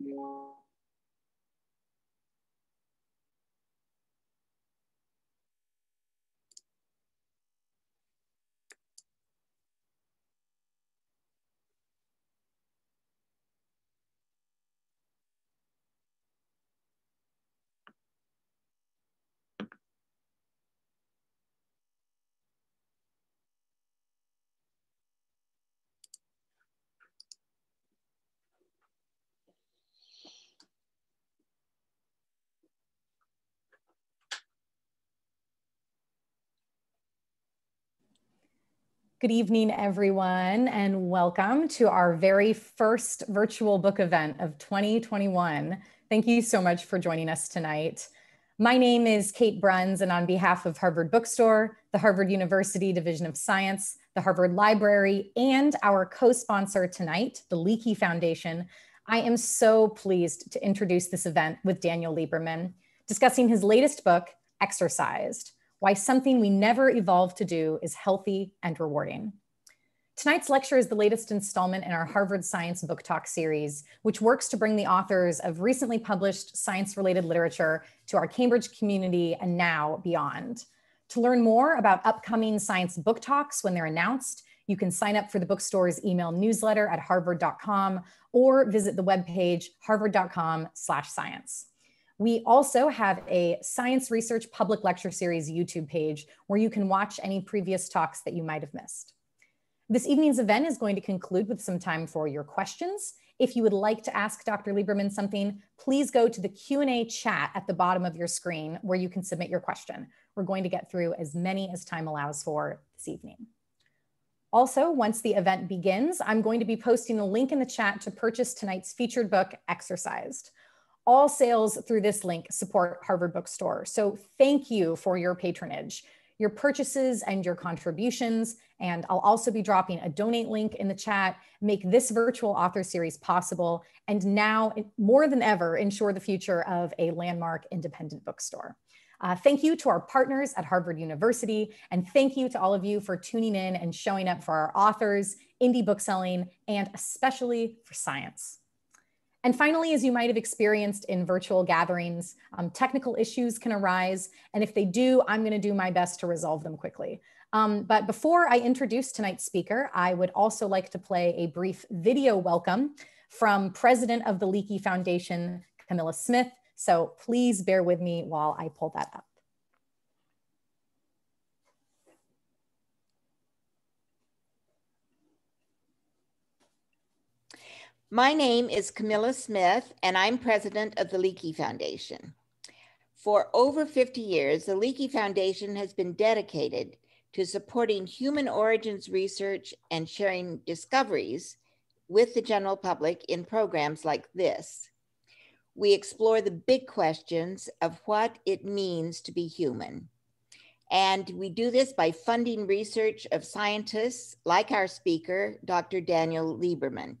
Yeah. Good evening, everyone, and welcome to our very first virtual book event of 2021. Thank you so much for joining us tonight. My name is Kate Bruns, and on behalf of Harvard Bookstore, the Harvard University Division of Science, the Harvard Library, and our co-sponsor tonight, the Leakey Foundation, I am so pleased to introduce this event with Daniel Lieberman, discussing his latest book, Exercised, why something we never evolved to do is healthy and rewarding. Tonight's lecture is the latest installment in our Harvard Science Book Talk series, which works to bring the authors of recently published science-related literature to our Cambridge community and now beyond. To learn more about upcoming science book talks when they're announced, you can sign up for the bookstore's email newsletter at harvard.com or visit the webpage harvard.com slash science. We also have a science research public lecture series YouTube page where you can watch any previous talks that you might have missed. This evening's event is going to conclude with some time for your questions. If you would like to ask Dr. Lieberman something, please go to the Q&A chat at the bottom of your screen where you can submit your question. We're going to get through as many as time allows for this evening. Also, once the event begins, I'm going to be posting a link in the chat to purchase tonight's featured book, Exercised all sales through this link support Harvard Bookstore. So thank you for your patronage, your purchases and your contributions. And I'll also be dropping a donate link in the chat, make this virtual author series possible, and now more than ever, ensure the future of a landmark independent bookstore. Uh, thank you to our partners at Harvard University, and thank you to all of you for tuning in and showing up for our authors, indie bookselling, and especially for science. And finally, as you might have experienced in virtual gatherings, um, technical issues can arise. And if they do, I'm gonna do my best to resolve them quickly. Um, but before I introduce tonight's speaker, I would also like to play a brief video welcome from President of the Leakey Foundation, Camilla Smith. So please bear with me while I pull that up. My name is Camilla Smith, and I'm president of the Leakey Foundation. For over 50 years, the Leakey Foundation has been dedicated to supporting human origins research and sharing discoveries with the general public in programs like this. We explore the big questions of what it means to be human. And we do this by funding research of scientists like our speaker, Dr. Daniel Lieberman.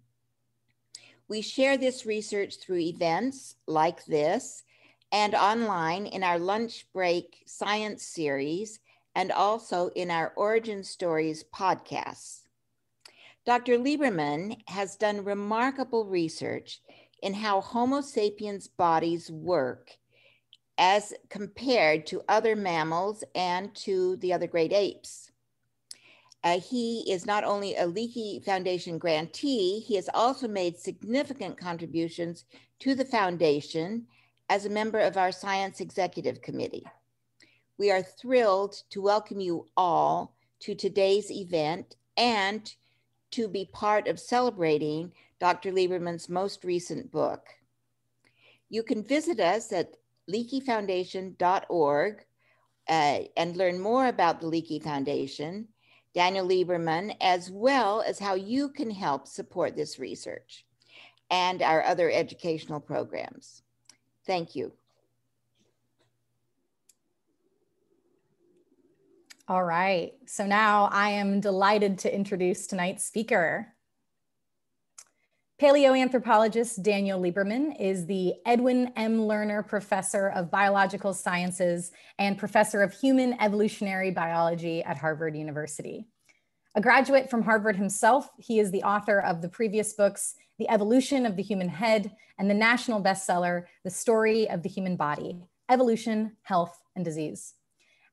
We share this research through events like this and online in our lunch break science series and also in our Origin Stories podcasts. Dr. Lieberman has done remarkable research in how Homo sapiens bodies work as compared to other mammals and to the other great apes. Uh, he is not only a Leakey Foundation grantee, he has also made significant contributions to the foundation as a member of our Science Executive Committee. We are thrilled to welcome you all to today's event and to be part of celebrating Dr. Lieberman's most recent book. You can visit us at leakeyfoundation.org uh, and learn more about the Leakey Foundation Daniel Lieberman, as well as how you can help support this research and our other educational programs. Thank you. All right, so now I am delighted to introduce tonight's speaker. Paleoanthropologist Daniel Lieberman is the Edwin M. Lerner Professor of Biological Sciences and Professor of Human Evolutionary Biology at Harvard University. A graduate from Harvard himself, he is the author of the previous books, The Evolution of the Human Head, and the national bestseller, The Story of the Human Body, Evolution, Health, and Disease.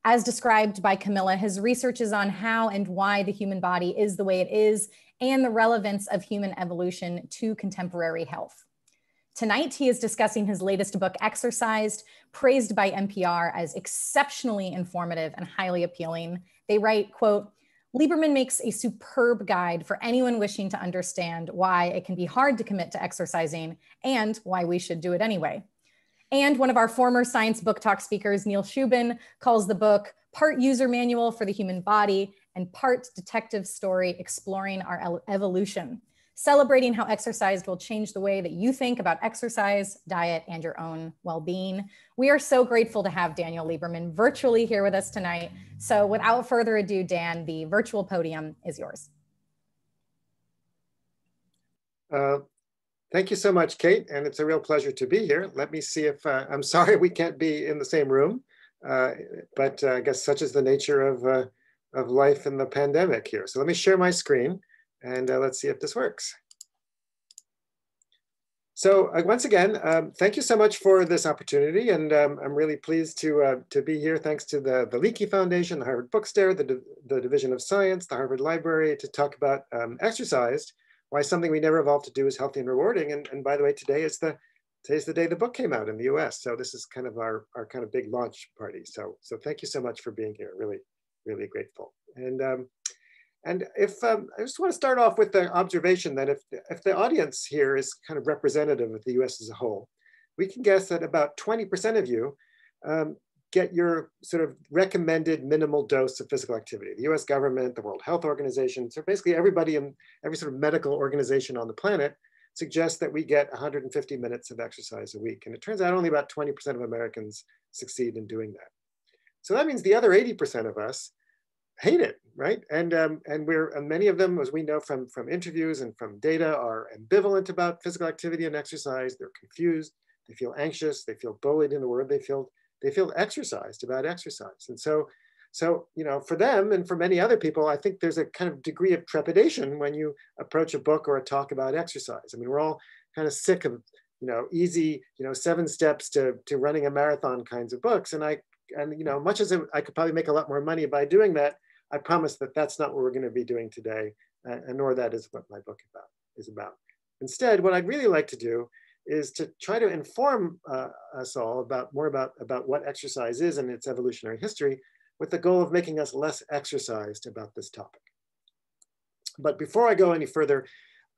As described by Camilla, his research is on how and why the human body is the way it is and the relevance of human evolution to contemporary health. Tonight, he is discussing his latest book, Exercised, praised by NPR as exceptionally informative and highly appealing. They write, quote, Lieberman makes a superb guide for anyone wishing to understand why it can be hard to commit to exercising and why we should do it anyway. And one of our former Science Book Talk speakers, Neil Shubin, calls the book part user manual for the human body and part detective story exploring our evolution, celebrating how exercise will change the way that you think about exercise, diet, and your own well being. We are so grateful to have Daniel Lieberman virtually here with us tonight. So, without further ado, Dan, the virtual podium is yours. Uh, Thank you so much, Kate, and it's a real pleasure to be here. Let me see if, uh, I'm sorry we can't be in the same room, uh, but uh, I guess such is the nature of, uh, of life in the pandemic here. So let me share my screen and uh, let's see if this works. So uh, once again, um, thank you so much for this opportunity. And um, I'm really pleased to, to be here thanks to the, the Leakey Foundation, the Harvard Bookstore, the, the Division of Science, the Harvard Library to talk about um, exercise why something we never evolved to do is healthy and rewarding. And, and by the way, today is the today's the day the book came out in the US. So this is kind of our, our kind of big launch party. So, so thank you so much for being here. Really, really grateful. And, um, and if um, I just want to start off with the observation that if, if the audience here is kind of representative of the US as a whole, we can guess that about 20% of you um, get your sort of recommended minimal dose of physical activity. The US government, the World Health Organization, so basically everybody in every sort of medical organization on the planet suggests that we get 150 minutes of exercise a week. And it turns out only about 20% of Americans succeed in doing that. So that means the other 80% of us hate it, right? And um, and we're and many of them, as we know from from interviews and from data, are ambivalent about physical activity and exercise. They're confused. They feel anxious. They feel bullied in the word. They feel they feel exercised about exercise. And so, so, you know, for them and for many other people, I think there's a kind of degree of trepidation when you approach a book or a talk about exercise. I mean, we're all kind of sick of, you know, easy, you know, seven steps to, to running a marathon kinds of books. And I, and, you know, much as I could probably make a lot more money by doing that, I promise that that's not what we're going to be doing today, uh, and nor that is what my book about, is about. Instead, what I'd really like to do is to try to inform uh, us all about more about, about what exercise is and its evolutionary history with the goal of making us less exercised about this topic. But before I go any further,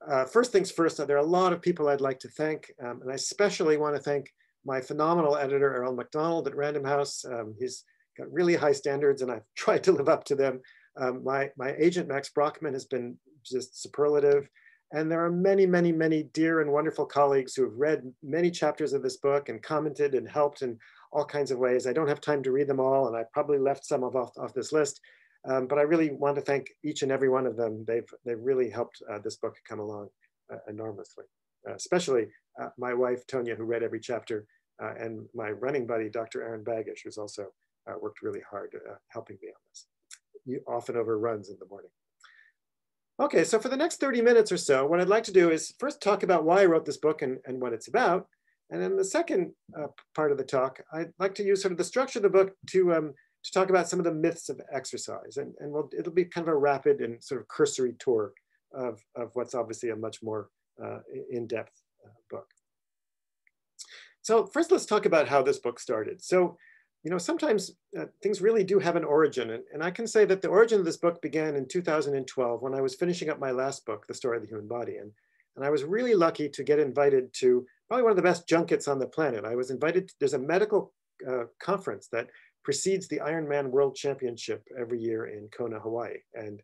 uh, first things first, there are a lot of people I'd like to thank, um, and I especially want to thank my phenomenal editor, Errol McDonald at Random House. Um, he's got really high standards and I've tried to live up to them. Um, my, my agent, Max Brockman, has been just superlative. And there are many, many, many dear and wonderful colleagues who have read many chapters of this book and commented and helped in all kinds of ways. I don't have time to read them all, and I probably left some of off, off this list. Um, but I really want to thank each and every one of them. They've, they've really helped uh, this book come along uh, enormously, uh, especially uh, my wife, Tonya, who read every chapter, and my running buddy, Dr. Aaron Baggish, who's also uh, worked really hard helping me on this. You often overruns in the morning. Okay, so for the next 30 minutes or so, what I'd like to do is first talk about why I wrote this book and, and what it's about. And then the second uh, part of the talk, I'd like to use sort of the structure of the book to, um, to talk about some of the myths of exercise. And, and we'll, it'll be kind of a rapid and sort of cursory tour of, of what's obviously a much more uh, in-depth uh, book. So first, let's talk about how this book started. So you know, sometimes uh, things really do have an origin. And, and I can say that the origin of this book began in 2012 when I was finishing up my last book, The Story of the Human Body. And, and I was really lucky to get invited to probably one of the best junkets on the planet. I was invited, to, there's a medical uh, conference that precedes the Ironman World Championship every year in Kona, Hawaii. And,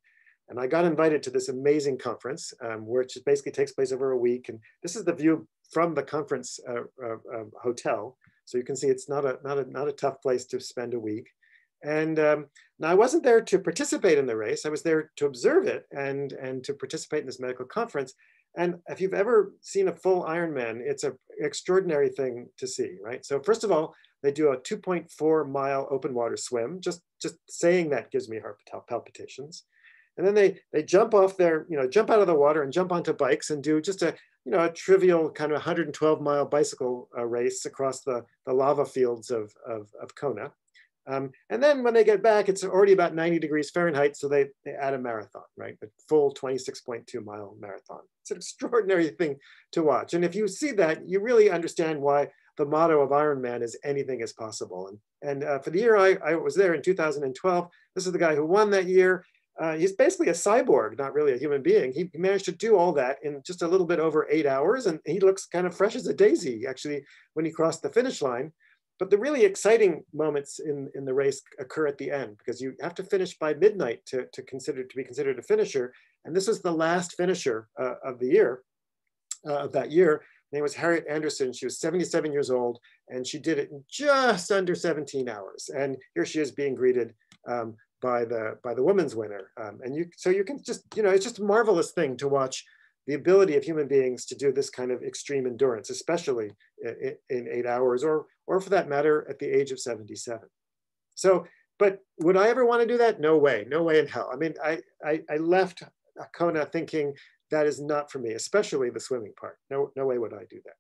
and I got invited to this amazing conference, um, which basically takes place over a week. And this is the view from the conference uh, uh, um, hotel. So you can see it's not a, not a, not a tough place to spend a week. And um, now I wasn't there to participate in the race. I was there to observe it and, and to participate in this medical conference. And if you've ever seen a full Ironman, it's an extraordinary thing to see, right? So first of all, they do a 2.4 mile open water swim. Just, just saying that gives me heart palpitations. And then they, they jump off their, you know, jump out of the water and jump onto bikes and do just a, you know, a trivial kind of 112 mile bicycle uh, race across the, the lava fields of, of, of Kona. Um, and then when they get back, it's already about 90 degrees Fahrenheit. So they, they add a marathon, right? A full 26.2 mile marathon. It's an extraordinary thing to watch. And if you see that, you really understand why the motto of Ironman is anything is possible. And, and uh, for the year I, I was there in 2012, this is the guy who won that year. Uh, he's basically a cyborg, not really a human being. He managed to do all that in just a little bit over eight hours, and he looks kind of fresh as a daisy, actually, when he crossed the finish line. But the really exciting moments in, in the race occur at the end because you have to finish by midnight to, to consider to be considered a finisher. And this was the last finisher uh, of the year, uh, of that year. Her name was Harriet Anderson. She was 77 years old and she did it in just under 17 hours. And here she is being greeted um, by the by the women's winner. Um, and you so you can just, you know, it's just a marvelous thing to watch the ability of human beings to do this kind of extreme endurance, especially in, in, eight hours or, or for that matter, at the age of 77. So, but would I ever want to do that? No way, no way in hell. I mean, I, I, I left Kona thinking that is not for me, especially the swimming part. No, no way would I do that.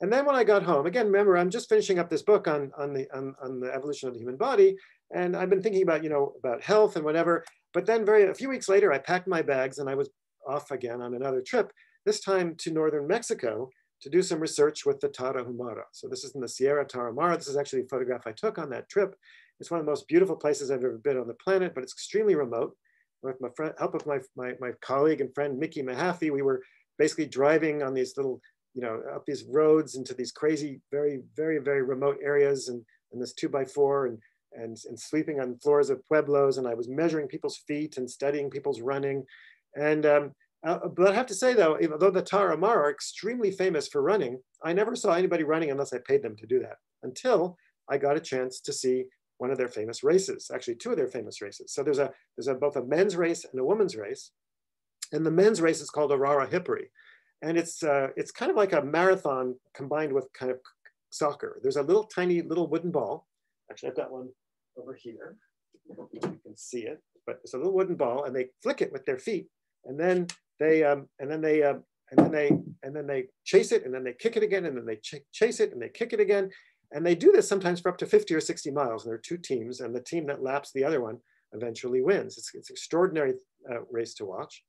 And then when I got home, again, remember, I'm just finishing up this book on, on, the, on, on the evolution of the human body. And I've been thinking about, you know, about health and whatever. But then very, a few weeks later, I packed my bags and I was off again on another trip, this time to northern Mexico to do some research with the Tarahumara. So this is in the Sierra Tarahumara. This is actually a photograph I took on that trip. It's one of the most beautiful places I've ever been on the planet, but it's extremely remote. With my friend, help of my, my, my colleague and friend, Mickey Mahaffey, we were basically driving on these little, you know, up these roads into these crazy, very, very, very remote areas and, and this two by four and, and, and sleeping on floors of pueblos. And I was measuring people's feet and studying people's running. And um, uh, but I have to say though, though the Tarahumara are extremely famous for running, I never saw anybody running unless I paid them to do that until I got a chance to see one of their famous races, actually two of their famous races. So there's a there's a, both a men's race and a women's race. And the men's race is called rarajipari. And it's, uh, it's kind of like a marathon combined with kind of soccer. There's a little tiny little wooden ball. Actually, I've got one over here. You can see it, but it's a little wooden ball and they flick it with their feet and then they um, and then they um, and then they and then they chase it and then they kick it again and then they ch chase it and they kick it again. And they do this sometimes for up to 50 or 60 miles. And there are two teams and the team that laps the other one eventually wins. It's, it's extraordinary uh, race to watch.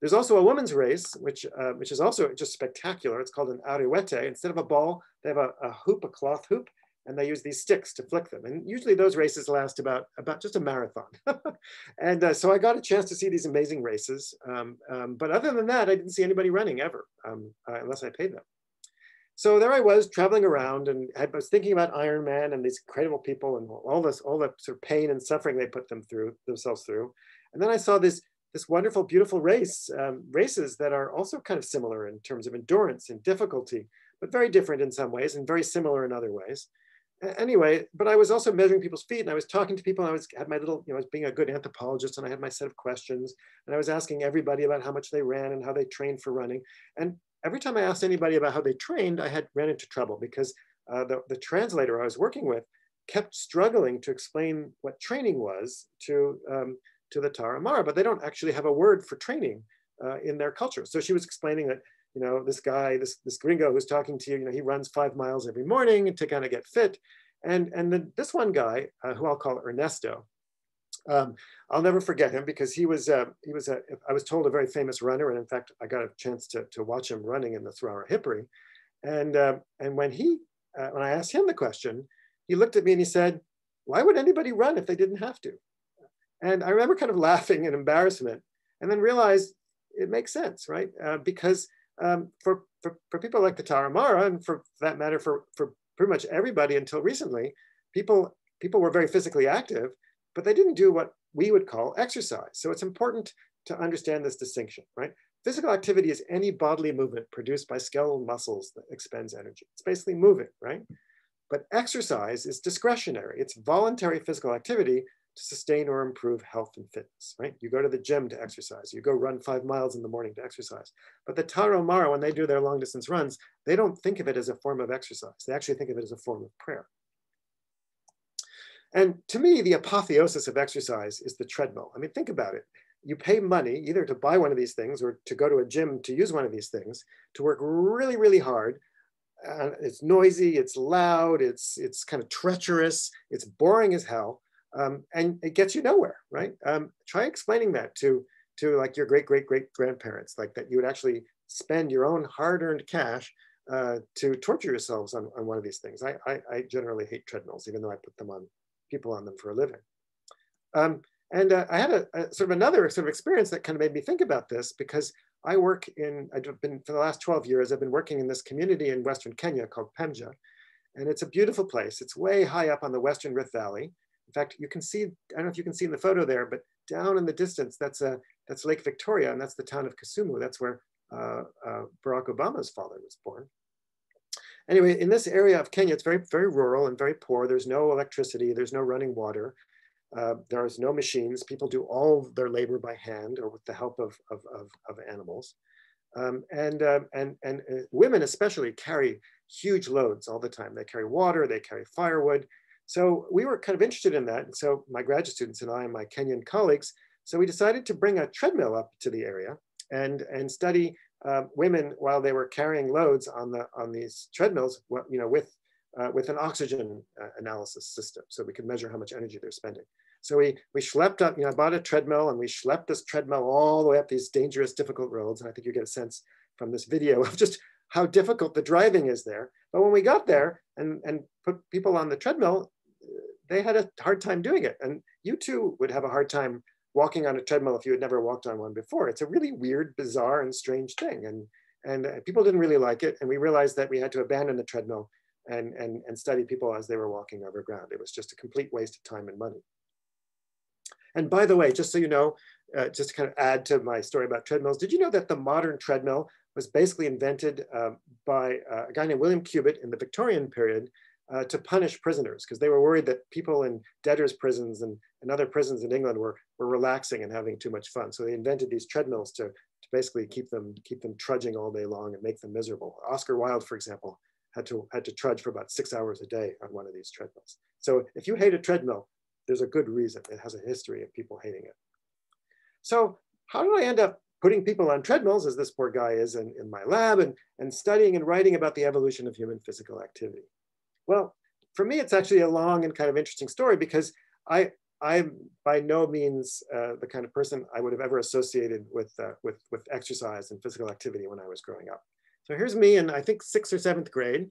There's also a women's race which uh, which is also just spectacular. It's called an ariwete instead of a ball they have a, a hoop a cloth hoop and they use these sticks to flick them. And usually those races last about, about just a marathon. and uh, so I got a chance to see these amazing races. Um, um, but other than that, I didn't see anybody running ever, um, uh, unless I paid them. So there I was traveling around and I was thinking about Ironman and these incredible people and all this, all the sort of pain and suffering they put them through, themselves through. And then I saw this, this wonderful, beautiful race, um, races that are also kind of similar in terms of endurance and difficulty, but very different in some ways and very similar in other ways anyway, but I was also measuring people's feet and I was talking to people and I was had my little, you know, I was being a good anthropologist and I had my set of questions and I was asking everybody about how much they ran and how they trained for running. And every time I asked anybody about how they trained, I had ran into trouble because uh, the, the translator I was working with kept struggling to explain what training was to, um, to the Tarahumara, but they don't actually have a word for training uh, in their culture. So she was explaining that you know, this guy, this, this gringo who's talking to you, you know, he runs five miles every morning to kind of get fit. And, and then this one guy, uh, who I'll call Ernesto, um, I'll never forget him because he was, uh, he was a, I was told a very famous runner. And in fact, I got a chance to, to watch him running in the rarajipari. And, uh, and when he, uh, when I asked him the question, he looked at me and he said, why would anybody run if they didn't have to? And I remember kind of laughing in embarrassment and then realized it makes sense, right? Uh, because um, for, for, for people like the Tarahumara, and for that matter, for, for pretty much everybody until recently, people, people were very physically active, but they didn't do what we would call exercise. So it's important to understand this distinction, right? Physical activity is any bodily movement produced by skeletal muscles that expends energy. It's basically moving, right? But exercise is discretionary. It's voluntary physical activity to sustain or improve health and fitness, right? You go to the gym to exercise, you go run five miles in the morning to exercise. But the Tarahumara, when they do their long distance runs, they don't think of it as a form of exercise. They actually think of it as a form of prayer. And to me, the apotheosis of exercise is the treadmill. I mean, think about it. you pay money either to buy one of these things or to go to a gym to use one of these things to work really, really hard. Uh, it's noisy, it's loud, it's, it's kind of treacherous, it's boring as hell, um, and it gets you nowhere, right? Um, try explaining that to, to like your great, great, great grandparents, like that you would actually spend your own hard-earned cash uh, to torture yourselves on, on one of these things. I, I, I, generally hate treadmills, even though I put them on, people on them for a living. Um, and uh, I had a, a, sort of another sort of experience that kind of made me think about this because I work in, I've been, for the last 12 years, I've been working in this community in Western Kenya called Pemja. And it's a beautiful place. It's way high up on the Western Rift Valley. In fact, you can see, I don't know if you can see in the photo there, but down in the distance, that's, a, that's Lake Victoria, and that's the town of Kisumu. That's where uh, uh, Barack Obama's father was born. Anyway, in this area of Kenya, it's very, very rural and very poor. There's no electricity, there's no running water. Uh, there's no machines. People do all their labor by hand or with the help of, of, of, of animals. Um, and, uh, and, and uh, women especially carry huge loads all the time. They carry water, they carry firewood. So we were kind of interested in that. And so my graduate students and I and my Kenyan colleagues, so we decided to bring a treadmill up to the area and, and study uh, women while they were carrying loads on, the, on these treadmills, you know, with, uh, with an oxygen uh, analysis system. So we could measure how much energy they're spending. So we, we schlepped up, you know, I bought a treadmill and we schlepped this treadmill all the way up these dangerous, difficult roads. And I think you get a sense from this video of just how difficult the driving is there. But when we got there and, and put people on the treadmill, they had a hard time doing it. And you too would have a hard time walking on a treadmill if you had never walked on one before. It's a really weird, bizarre, and strange thing. And, and uh, people didn't really like it. And we realized that we had to abandon the treadmill and, and, and study people as they were walking over ground. It was just a complete waste of time and money. And by the way, just so you know, uh, just to kind of add to my story about treadmills, did you know that the modern treadmill was basically invented uh, by uh, a guy named William Cubitt in the Victorian period uh, to punish prisoners because they were worried that people in debtors prisons and, and other prisons in England were, were relaxing and having too much fun. So they invented these treadmills to, to basically keep them, keep them trudging all day long and make them miserable. Oscar Wilde, for example, had to, had to trudge for about six hours a day on one of these treadmills. So if you hate a treadmill, there's a good reason. It has a history of people hating it. So how did I end up putting people on treadmills, as this poor guy is in, in my lab, and, and studying and writing about the evolution of human physical activity? Well, for me, it's actually a long and kind of interesting story because I, I'm by no means uh, the kind of person I would have ever associated with, uh, with, with exercise and physical activity when I was growing up. So here's me in, I think, sixth or seventh grade.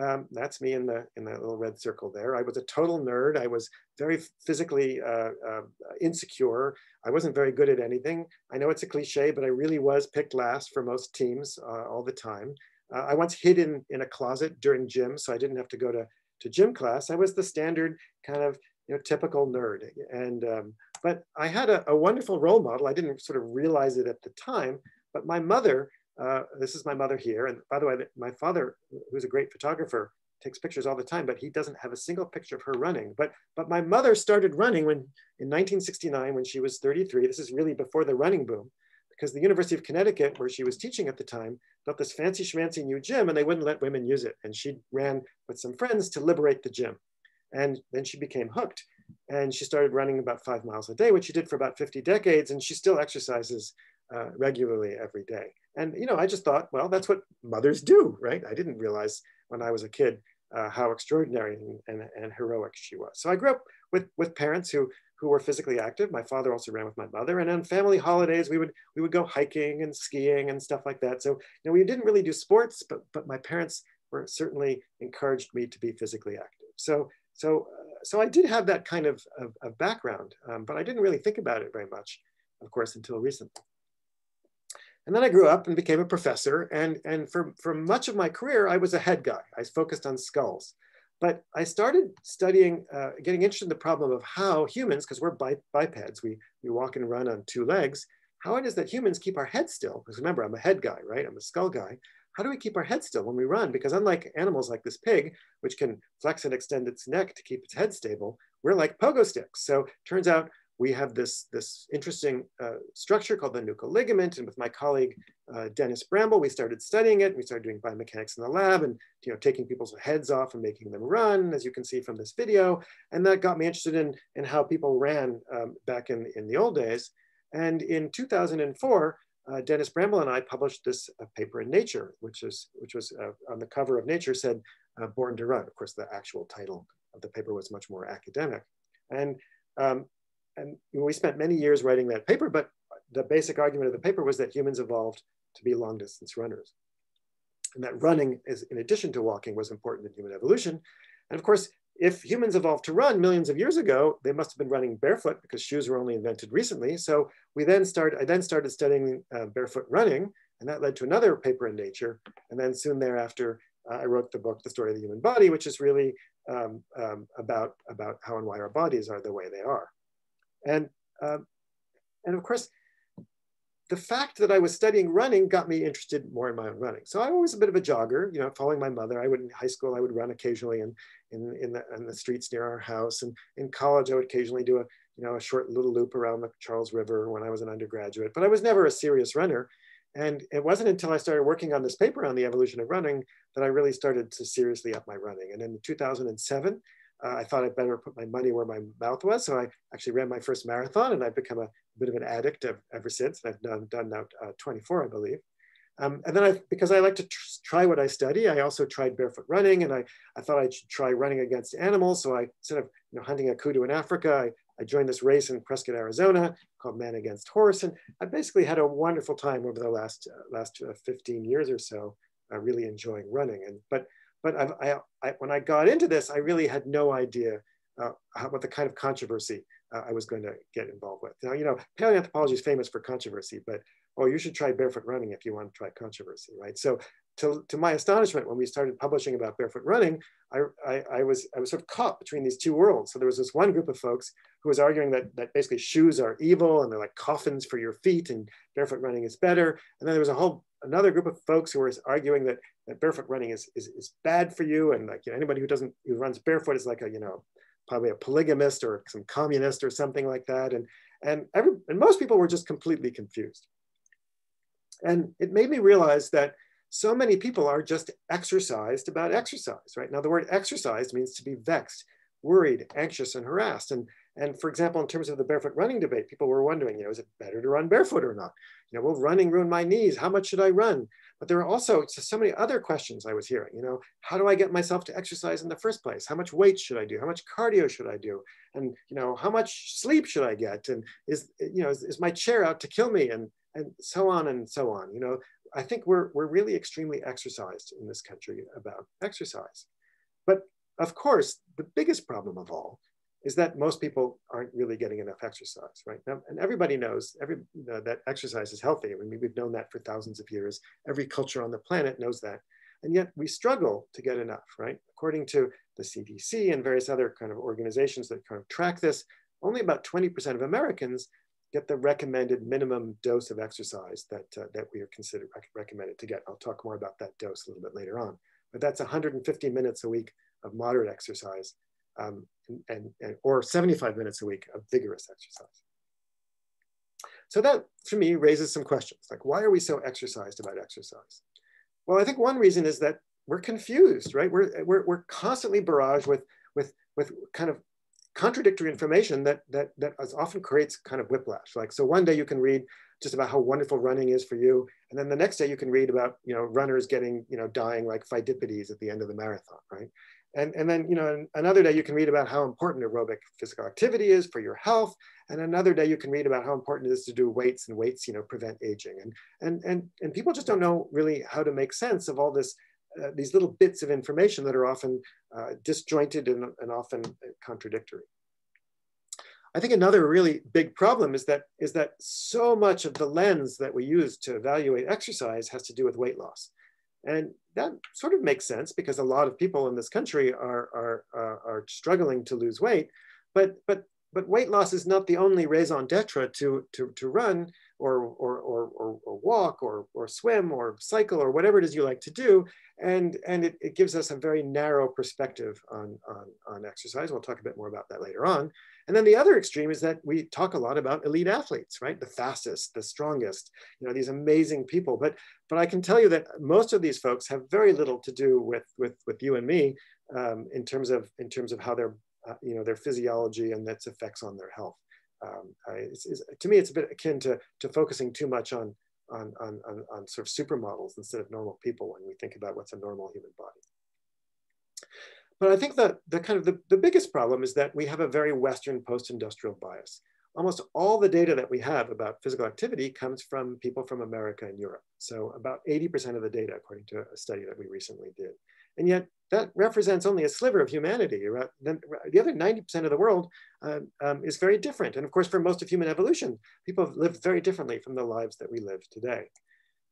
Um, that's me in the in the little red circle there. I was a total nerd. I was very physically uh, uh, insecure. I wasn't very good at anything. I know it's a cliche, but I really was picked last for most teams uh, all the time. Uh, I once hid in in a closet during gym, so I didn't have to go to to gym class. I was the standard kind of you know typical nerd, and um, but I had a, a wonderful role model. I didn't sort of realize it at the time, but my mother uh, this is my mother here. And by the way, my father, who's a great photographer, takes pictures all the time, but he doesn't have a single picture of her running. But, but my mother started running when in 1969 when she was 33. This is really before the running boom because the University of Connecticut, where she was teaching at the time, built this fancy schmancy new gym and they wouldn't let women use it. And she ran with some friends to liberate the gym. And then she became hooked and she started running about five miles a day, which she did for about 50 decades. And she still exercises uh, regularly every day. And you know, I just thought, well, that's what mothers do, right? I didn't realize when I was a kid uh, how extraordinary and, and, and, heroic she was. So I grew up with, with parents who, who were physically active. My father also ran with my mother. And on family holidays, we would, we would go hiking and skiing and stuff like that. So you know, we didn't really do sports, but, but my parents were certainly encouraged me to be physically active. So, so, uh, so I did have that kind of, of, of background, um, but I didn't really think about it very much, of course, until recently. And then I grew up and became a professor. And, and for, for much of my career, I was a head guy. I focused on skulls. But I started studying, uh, getting interested in the problem of how humans, because we're bipeds, we, we walk and run on two legs, how it is that humans keep our head still. Because remember, I'm a head guy, right? I'm a skull guy. How do we keep our head still when we run? Because unlike animals like this pig, which can flex and extend its neck to keep its head stable, we're like pogo sticks. So turns out we have this, this interesting uh, structure called the nuchal ligament. And with my colleague, uh, Dennis Bramble, we started studying it. We started doing biomechanics in the lab and you know, taking people's heads off and making them run, as you can see from this video. And that got me interested in, in how people ran um, back in, in the old days. And in 2004, uh, Dennis Bramble and I published this uh, paper in Nature, which is which was uh, on the cover of Nature said uh, "Born to Run." Of course, the actual title of the paper was much more academic, and um, and we spent many years writing that paper. But the basic argument of the paper was that humans evolved to be long distance runners, and that running is in addition to walking was important in human evolution. And of course, if humans evolved to run millions of years ago, they must have been running barefoot because shoes were only invented recently. So we then started, I then started studying uh, barefoot running and that led to another paper in Nature. And then soon thereafter, uh, I wrote the book, The Story of the Human Body, which is really um, um, about, about how and why our bodies are the way they are. And, um, and of course, the fact that I was studying running got me interested more in my own running. So I was a bit of a jogger, you know, following my mother. I would in high school, I would run occasionally in, in, in, the, in the streets near our house. And in college, I would occasionally do a, you know, a short little loop around the Charles River when I was an undergraduate, but I was never a serious runner. And it wasn't until I started working on this paper on the evolution of running that I really started to seriously up my running. And in 2007, uh, I thought I'd better put my money where my mouth was. So I actually ran my first marathon and I've become a bit of an addict ever since. I've done, done now uh, 24, I believe. Um, and then I, because I like to tr try what I study, I also tried barefoot running and I, I thought I should try running against animals. So I, instead of you know, hunting a kudu in Africa, I, I joined this race in Prescott, Arizona called Man Against Horse. And I basically had a wonderful time over the last, uh, last uh, 15 years or so, uh, really enjoying running. And, but but I, I, I, when I got into this, I really had no idea uh, what the kind of controversy uh, I was going to get involved with. Now, you know, paleoanthropology is famous for controversy, but oh, you should try barefoot running if you want to try controversy, right? So to, to my astonishment, when we started publishing about barefoot running, I, I, I, was, I was sort of caught between these two worlds. So there was this one group of folks who was arguing that, that basically shoes are evil and they're like coffins for your feet and barefoot running is better. And then there was a whole another group of folks who were arguing that, that barefoot running is, is, is bad for you. And like you know, anybody who doesn't, who runs barefoot is like a, you know, probably a polygamist or some communist or something like that. And, and, every, and most people were just completely confused. And it made me realize that so many people are just exercised about exercise, right? Now the word exercise means to be vexed, worried, anxious, and harassed. And, and for example, in terms of the barefoot running debate, people were wondering, you know, is it better to run barefoot or not? You know, will running ruin my knees? How much should I run? But there are also so many other questions I was hearing, you know, how do I get myself to exercise in the first place? How much weight should I do? How much cardio should I do? And, you know, how much sleep should I get? And is, you know, is, is my chair out to kill me? And, and so on and so on. You know, I think we're, we're really extremely exercised in this country about exercise. But of course, the biggest problem of all is that most people aren't really getting enough exercise, right? Now, and everybody knows every, uh, that exercise is healthy. I mean, we've known that for thousands of years. Every culture on the planet knows that. And yet we struggle to get enough, right? According to the CDC and various other kind of organizations that kind of track this, only about 20% of Americans get the recommended minimum dose of exercise that, uh, that we are considered recommended to get. I'll talk more about that dose a little bit later on. But that's 150 minutes a week of moderate exercise um, and, and, or 75 minutes a week of vigorous exercise. So that, for me, raises some questions, like why are we so exercised about exercise? Well, I think one reason is that we're confused, right? We're, we're, we're constantly barraged with, with, with kind of contradictory information that, that, that often creates kind of whiplash. Like, so one day you can read just about how wonderful running is for you. And then the next day you can read about, you know, runners getting, you know, dying like Pheidippides at the end of the marathon, right? And, and then, you know, another day you can read about how important aerobic physical activity is for your health. And another day you can read about how important it is to do weights and weights, you know, prevent aging. And, and, and, and people just don't know really how to make sense of all this, uh, these little bits of information that are often uh, disjointed and, and often contradictory. I think another really big problem is that, is that so much of the lens that we use to evaluate exercise has to do with weight loss. And that sort of makes sense because a lot of people in this country are, are, are, are struggling to lose weight. But, but, but weight loss is not the only raison d'etre to, to, to run or, or, or, or, walk or, or swim or cycle or whatever it is you like to do. And, and it, it gives us a very narrow perspective on, on, on exercise. We'll talk a bit more about that later on. And then the other extreme is that we talk a lot about elite athletes, right? The fastest, the strongest, you know, these amazing people. But, but I can tell you that most of these folks have very little to do with, with, with you and me um, in, terms of, in terms of how their, uh, you know, their physiology and its effects on their health. um, it's, it's, to me, it's a bit akin to, to focusing too much on, on, on, on, on sort of supermodels instead of normal people when we think about what's a normal human body. But I think that the kind of the, the biggest problem is that we have a very Western post-industrial bias. Almost all the data that we have about physical activity comes from people from America and Europe. So about 80% of the data, according to a study that we recently did. And yet that represents only a sliver of humanity. The other 90% of the world um, um, is very different. And of course, for most of human evolution, people have lived very differently from the lives that we live today.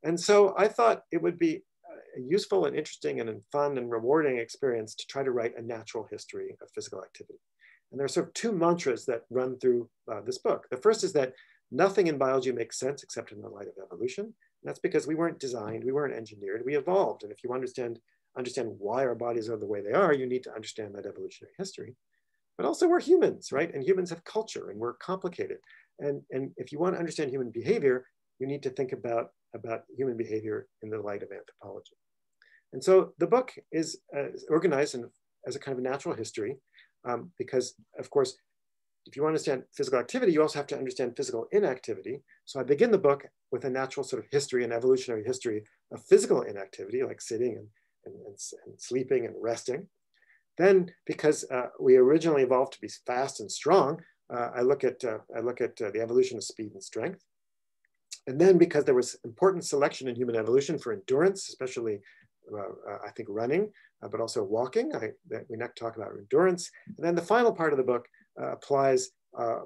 And so I thought it would be a useful and interesting and fun and rewarding experience to try to write a natural history of physical activity. And there are sort of two mantras that run through uh, this book. The first is that nothing in biology makes sense except in the light of evolution. And that's because we weren't designed, we weren't engineered, we evolved. And if you understand understand why our bodies are the way they are, you need to understand that evolutionary history. But also we're humans, right? And humans have culture and we're complicated. And, and if you want to understand human behavior, you need to think about, about human behavior in the light of anthropology. And so the book is, uh, organized in, as a kind of natural history um, because of course, if you want to understand physical activity, you also have to understand physical inactivity. So I begin the book with a natural sort of history and evolutionary history of physical inactivity, like sitting and and, and, and sleeping and resting. Then, because uh, we originally evolved to be fast and strong, uh, I look at, uh, I look at uh, the evolution of speed and strength. And then because there was important selection in human evolution for endurance, especially uh, uh, I think running, but also walking, I, we next talk about endurance. And then the final part of the book applies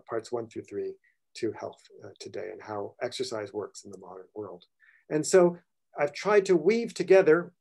parts one through three to health today and how exercise works in the modern world. And so I've tried to weave together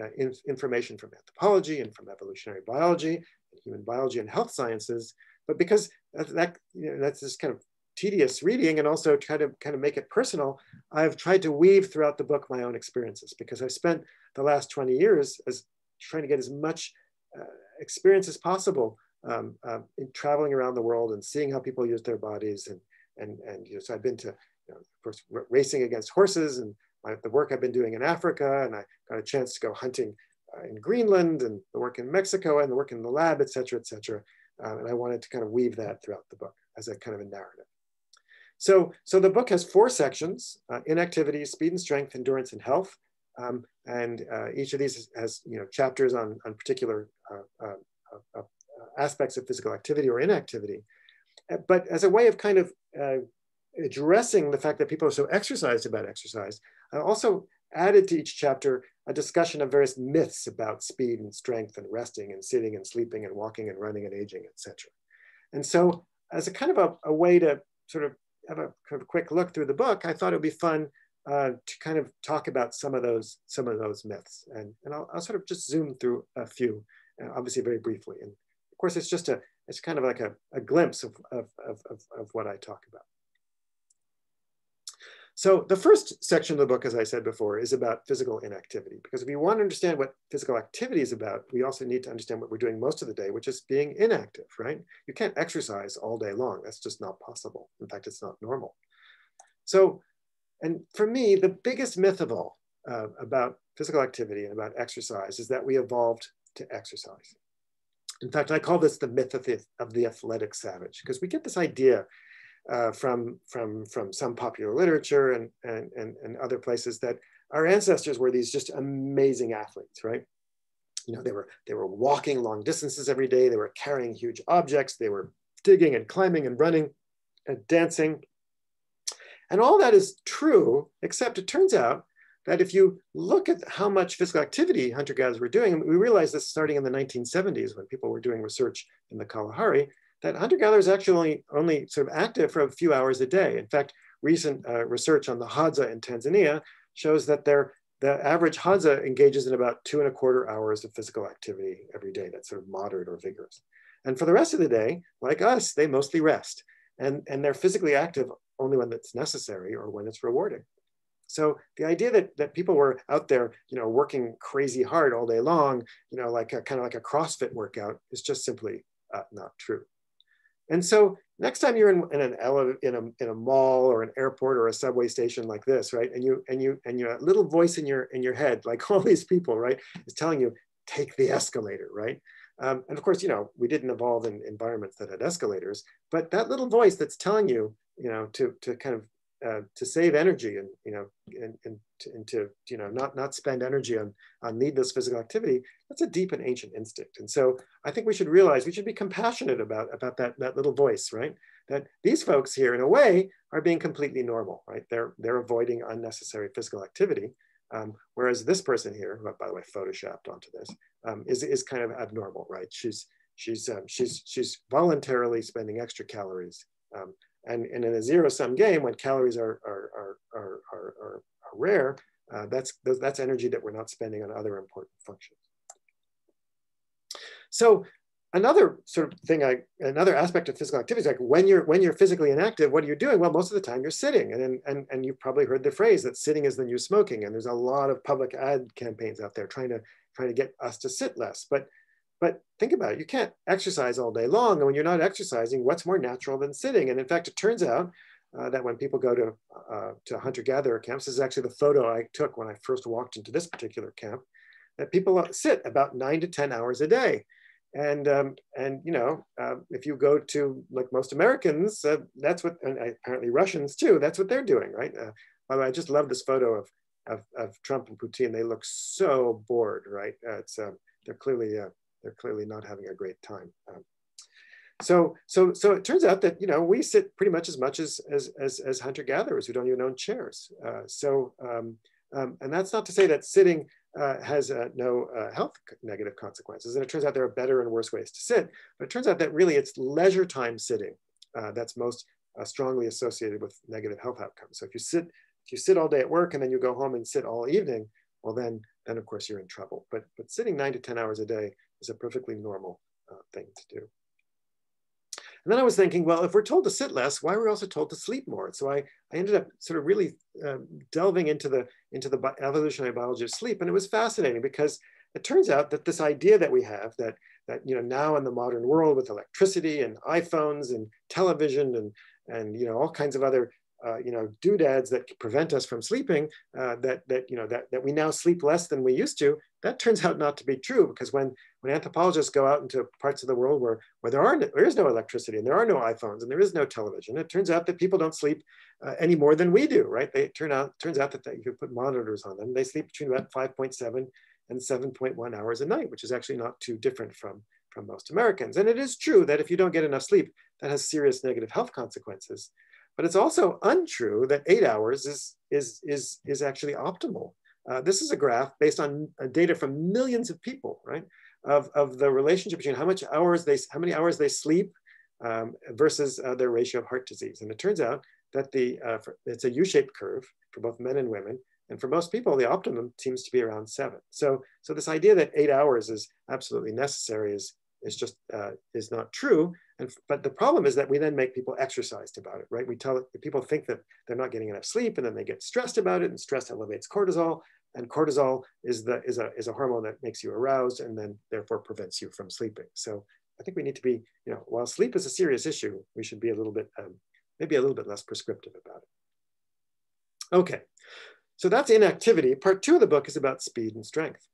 uh, in, information from anthropology and from evolutionary biology, human biology and health sciences. But because that, that you know, that's this kind of tedious reading and also try to kind of make it personal, I've tried to weave throughout the book my own experiences because I've spent the last 20 years as trying to get as much uh, experience as possible um, uh, in traveling around the world and seeing how people use their bodies. And, and, and you know, so I've been to, you know, of course, racing against horses and my, the work I've been doing in Africa, and I got a chance to go hunting uh, in Greenland, and the work in Mexico, and the work in the lab, et cetera, et cetera. Um, and I wanted to kind of weave that throughout the book as a kind of a narrative. So, so the book has four sections, uh, inactivity, speed and strength, endurance and health. Um, and uh, each of these has you know, chapters on, on particular uh, uh, uh aspects of physical activity or inactivity. But as a way of kind of addressing the fact that people are so exercised about exercise, I also added to each chapter a discussion of various myths about speed and strength and resting and sitting and sleeping and walking and running and aging, etc. And so as a kind of a, a, way to sort of have a kind of quick look through the book, I thought it would be fun uh, to kind of talk about some of those some of those myths. And, and I'll, I'll sort of just zoom through a few, uh, obviously very briefly. And of course, it's just a, it's kind of like a, a glimpse of, of, of, of what I talk about. So the first section of the book, as I said before, is about physical inactivity. Because if you want to understand what physical activity is about, we also need to understand what we're doing most of the day, which is being inactive, right? You can't exercise all day long. That's just not possible. In fact, it's not normal. So, and for me, the biggest myth of all uh, about physical activity and about exercise is that we evolved to exercise. In fact, I call this the myth of the, of the athletic savage, because we get this idea uh, from, from, from some popular literature and, and, and, and other places that our ancestors were these just amazing athletes, right? You know, they were, they were walking long distances every day. They were carrying huge objects. They were digging and climbing and running and dancing. And all that is true, except it turns out that if you look at how much physical activity hunter-gatherers were doing, we realized this starting in the 1970s when people were doing research in the Kalahari, that hunter-gatherers actually only, sort of active for a few hours a day. In fact, recent uh, research on the Hadza in Tanzania shows that their the average Hadza engages in about two and a quarter hours of physical activity every day. That's sort of moderate or vigorous. And for the rest of the day, like us, they mostly rest. And, and they're physically active only when it's necessary or when it's rewarding. So the idea that, that people were out there, you know, working crazy hard all day long, you know, like a kind of like a CrossFit workout is just simply uh, not true. And so next time you're in, in an ele- in a, in a mall or an airport or a subway station like this, right? And you and you and your little voice in your in your head, like all these people, right, is telling you take the escalator, right? Um, and of course, you know, we didn't evolve in environments that had escalators, but that little voice that's telling you, you know, to, to kind of uh, to save energy and you know and, and, to, and to you know not not spend energy on on needless physical activity that's a deep and ancient instinct. And so i think we should realize we should be compassionate about about that that little voice right? That these folks here in a way are being completely normal right? They're they're avoiding unnecessary physical activity. Um, whereas this person here who by the way photoshopped onto this um, is is kind of abnormal right? She's she's um, she's she's voluntarily spending extra calories um, and, and in a zero sum game, when calories are, are, are, are, are, are rare, uh, that's, that's energy that we're not spending on other important functions. So another sort of thing, I, another aspect of physical activity is like when you're, when you're physically inactive, what are you doing? Well, most of the time you're sitting and, and, and you've probably heard the phrase that sitting is the new smoking. And there's a lot of public ad campaigns out there trying to, trying to get us to sit less. But but think about it, you can't exercise all day long. And when you're not exercising, what's more natural than sitting? And in fact, it turns out uh, that when people go to, uh, to hunter-gatherer camps, this is actually the photo I took when I first walked into this particular camp, that people sit about nine to 10 hours a day. And, um, and you know, uh, if you go to like most Americans, uh, that's what, and apparently Russians too, that's what they're doing, right? Uh, by the way, I just love this photo of, of, of Trump and Putin. They look so bored, right? Uh, it's, um, they're clearly they're clearly not having a great time. Um, so, so, so it turns out that you know we sit pretty much as much as as as, as hunter gatherers who don't even own chairs. Uh, so, um, um, and that's not to say that sitting uh, has uh, no uh, health negative consequences. And it turns out there are better and worse ways to sit. But it turns out that really it's leisure time sitting uh, that's most uh, strongly associated with negative health outcomes. So if you sit if you sit all day at work and then you go home and sit all evening, well then then of course you're in trouble. But but sitting nine to ten hours a day is a perfectly normal uh, thing to do. And then I was thinking, well, if we're told to sit less, why are we also told to sleep more? So I, I ended up sort of really um, delving into the, into the evolutionary biology of sleep. And it was fascinating because it turns out that this idea that we have that, that you know, now in the modern world with electricity and iPhones and television and, and you know, all kinds of other uh, you know, doodads that prevent us from sleeping, uh, that, that, you know, that, that we now sleep less than we used to, that turns out not to be true because when, when anthropologists go out into parts of the world where, where there, are no, there is no electricity and there are no iPhones and there is no television, it turns out that people don't sleep uh, any more than we do, right? They turn out, turns out that they, you can put monitors on them. They sleep between about 5.7 and 7.1 hours a night, which is actually not too different from, from most Americans. And it is true that if you don't get enough sleep, that has serious negative health consequences. But it's also untrue that eight hours is, is, is, is actually optimal. Uh, this is a graph based on uh, data from millions of people, right? Of, of the relationship between how much hours they, how many hours they sleep um, versus uh, their ratio of heart disease. And it turns out that the, uh, for, it's a U-shaped curve for both men and women. And for most people, the optimum seems to be around seven. So, so this idea that eight hours is absolutely necessary is, is just, uh, is not true. And, but the problem is that we then make people exercised about it, right? We tell people think that they're not getting enough sleep and then they get stressed about it and stress elevates cortisol and cortisol is, the, is, a, is a hormone that makes you aroused and then therefore prevents you from sleeping. So I think we need to be, you know, while sleep is a serious issue, we should be a little bit, um, maybe a little bit less prescriptive about it. Okay, so that's inactivity. Part two of the book is about speed and strength.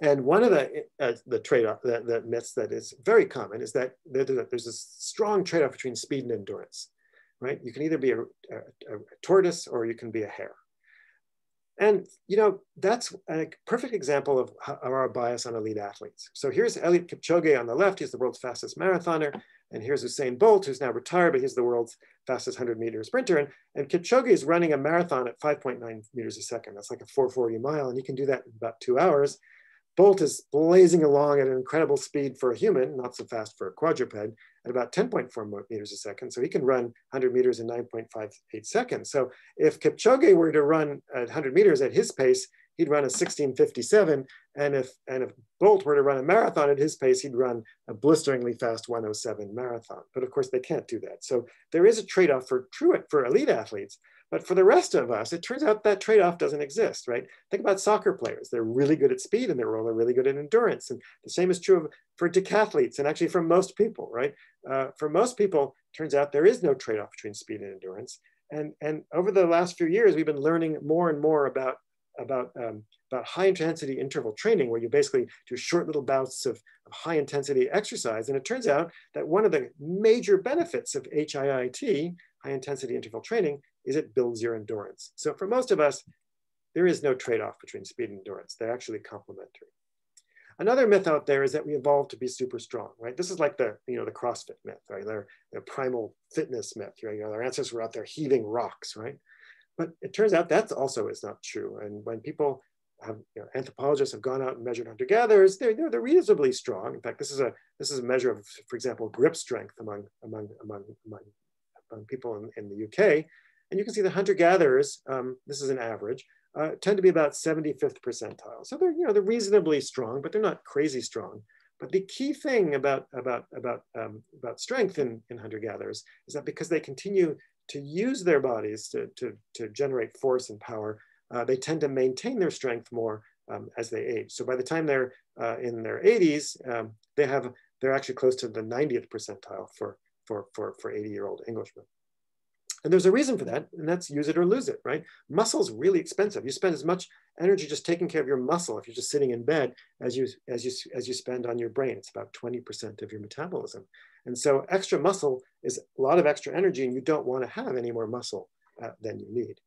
And one of the, uh, the trade-off, the, the myths that is very common is that there's a strong trade-off between speed and endurance, right? You can either be a, a, a, tortoise or you can be a hare. And you know that's a perfect example of, of our bias on elite athletes. So here's Eliud Kipchoge on the left, he's the world's fastest marathoner. And here's Usain Bolt, who's now retired, but he's the world's fastest 100 meter sprinter. And, and Kipchoge is running a marathon at 5.9 meters a second. That's like a 440 mile, and he can do that in about two hours. Bolt is blazing along at an incredible speed for a human, not so fast for a quadruped, at about 10.4 meters a second. So he can run 100 meters in 9.58 seconds. So if Kipchoge were to run at 100 meters at his pace, he'd run a 1657. And if, and if Bolt were to run a marathon at his pace, he'd run a blisteringly fast 107 marathon. But of course they can't do that. So there is a trade-off for true for elite athletes, but for the rest of us, it turns out that trade-off doesn't exist, right? Think about soccer players. They're really good at speed and they're really good at endurance. And the same is true of, for decathletes and actually for most people, right? Uh, for most people, turns out there is no trade-off between speed and endurance. And, and over the last few years, we've been learning more and more about, about um, about high intensity interval training, where you basically do short little bouts of, of high intensity exercise. And it turns out that one of the major benefits of HIIT, high intensity interval training, is it builds your endurance. So for most of us, there is no trade-off between speed and endurance. They're actually complementary. Another myth out there is that we evolved to be super strong, right? This is like the, you know, the CrossFit myth, right? Their, their primal fitness myth, right? You know, their ancestors were out there heaving rocks, right? But it turns out that also is not true. And when people have, you know, anthropologists have gone out and measured hunter-gatherers, they're, they're, they're reasonably strong. In fact, this is a, this is a measure of, for example, grip strength among, among, among, among, among people in, in the UK. And you can see the hunter-gatherers, um, this is an average, uh, tend to be about 75th percentile. So they're, you know, they're reasonably strong, but they're not crazy strong. But the key thing about, about, about, um, about strength in, in hunter-gatherers is that because they continue to use their bodies to, to, to generate force and power, uh, they tend to maintain their strength more um, as they age. So by the time they're uh, in their 80s, um, they have, they're actually close to the 90th percentile for, for, for, for 80 year old Englishmen. And there's a reason for that, and that's use it or lose it, right? Muscle's really expensive. You spend as much energy just taking care of your muscle if you're just sitting in bed as you, as you, as you spend on your brain. It's about 20% of your metabolism. And so extra muscle is a lot of extra energy and you don't wanna have any more muscle uh, than you need.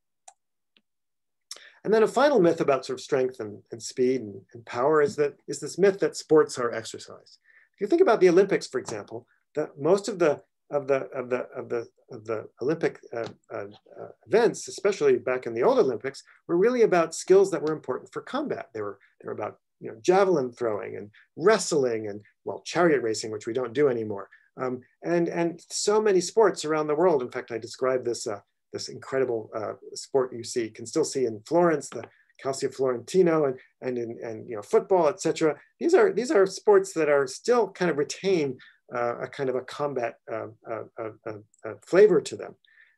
And then a final myth about sort of strength and, and speed and, and power is that is this myth that sports are exercise. If you think about the Olympics, for example, that most of the of the of the of the of the Olympic uh, uh, uh, events, especially back in the old Olympics, were really about skills that were important for combat. They were they were about you know javelin throwing and wrestling and well chariot racing, which we don't do anymore. Um, and and so many sports around the world. In fact, I described this uh, this incredible uh, sport you see can still see in Florence, the Calcio Florentino, and and in, and you know football, etc. These are these are sports that are still kind of retain uh, a kind of a combat uh, uh, flavor to them.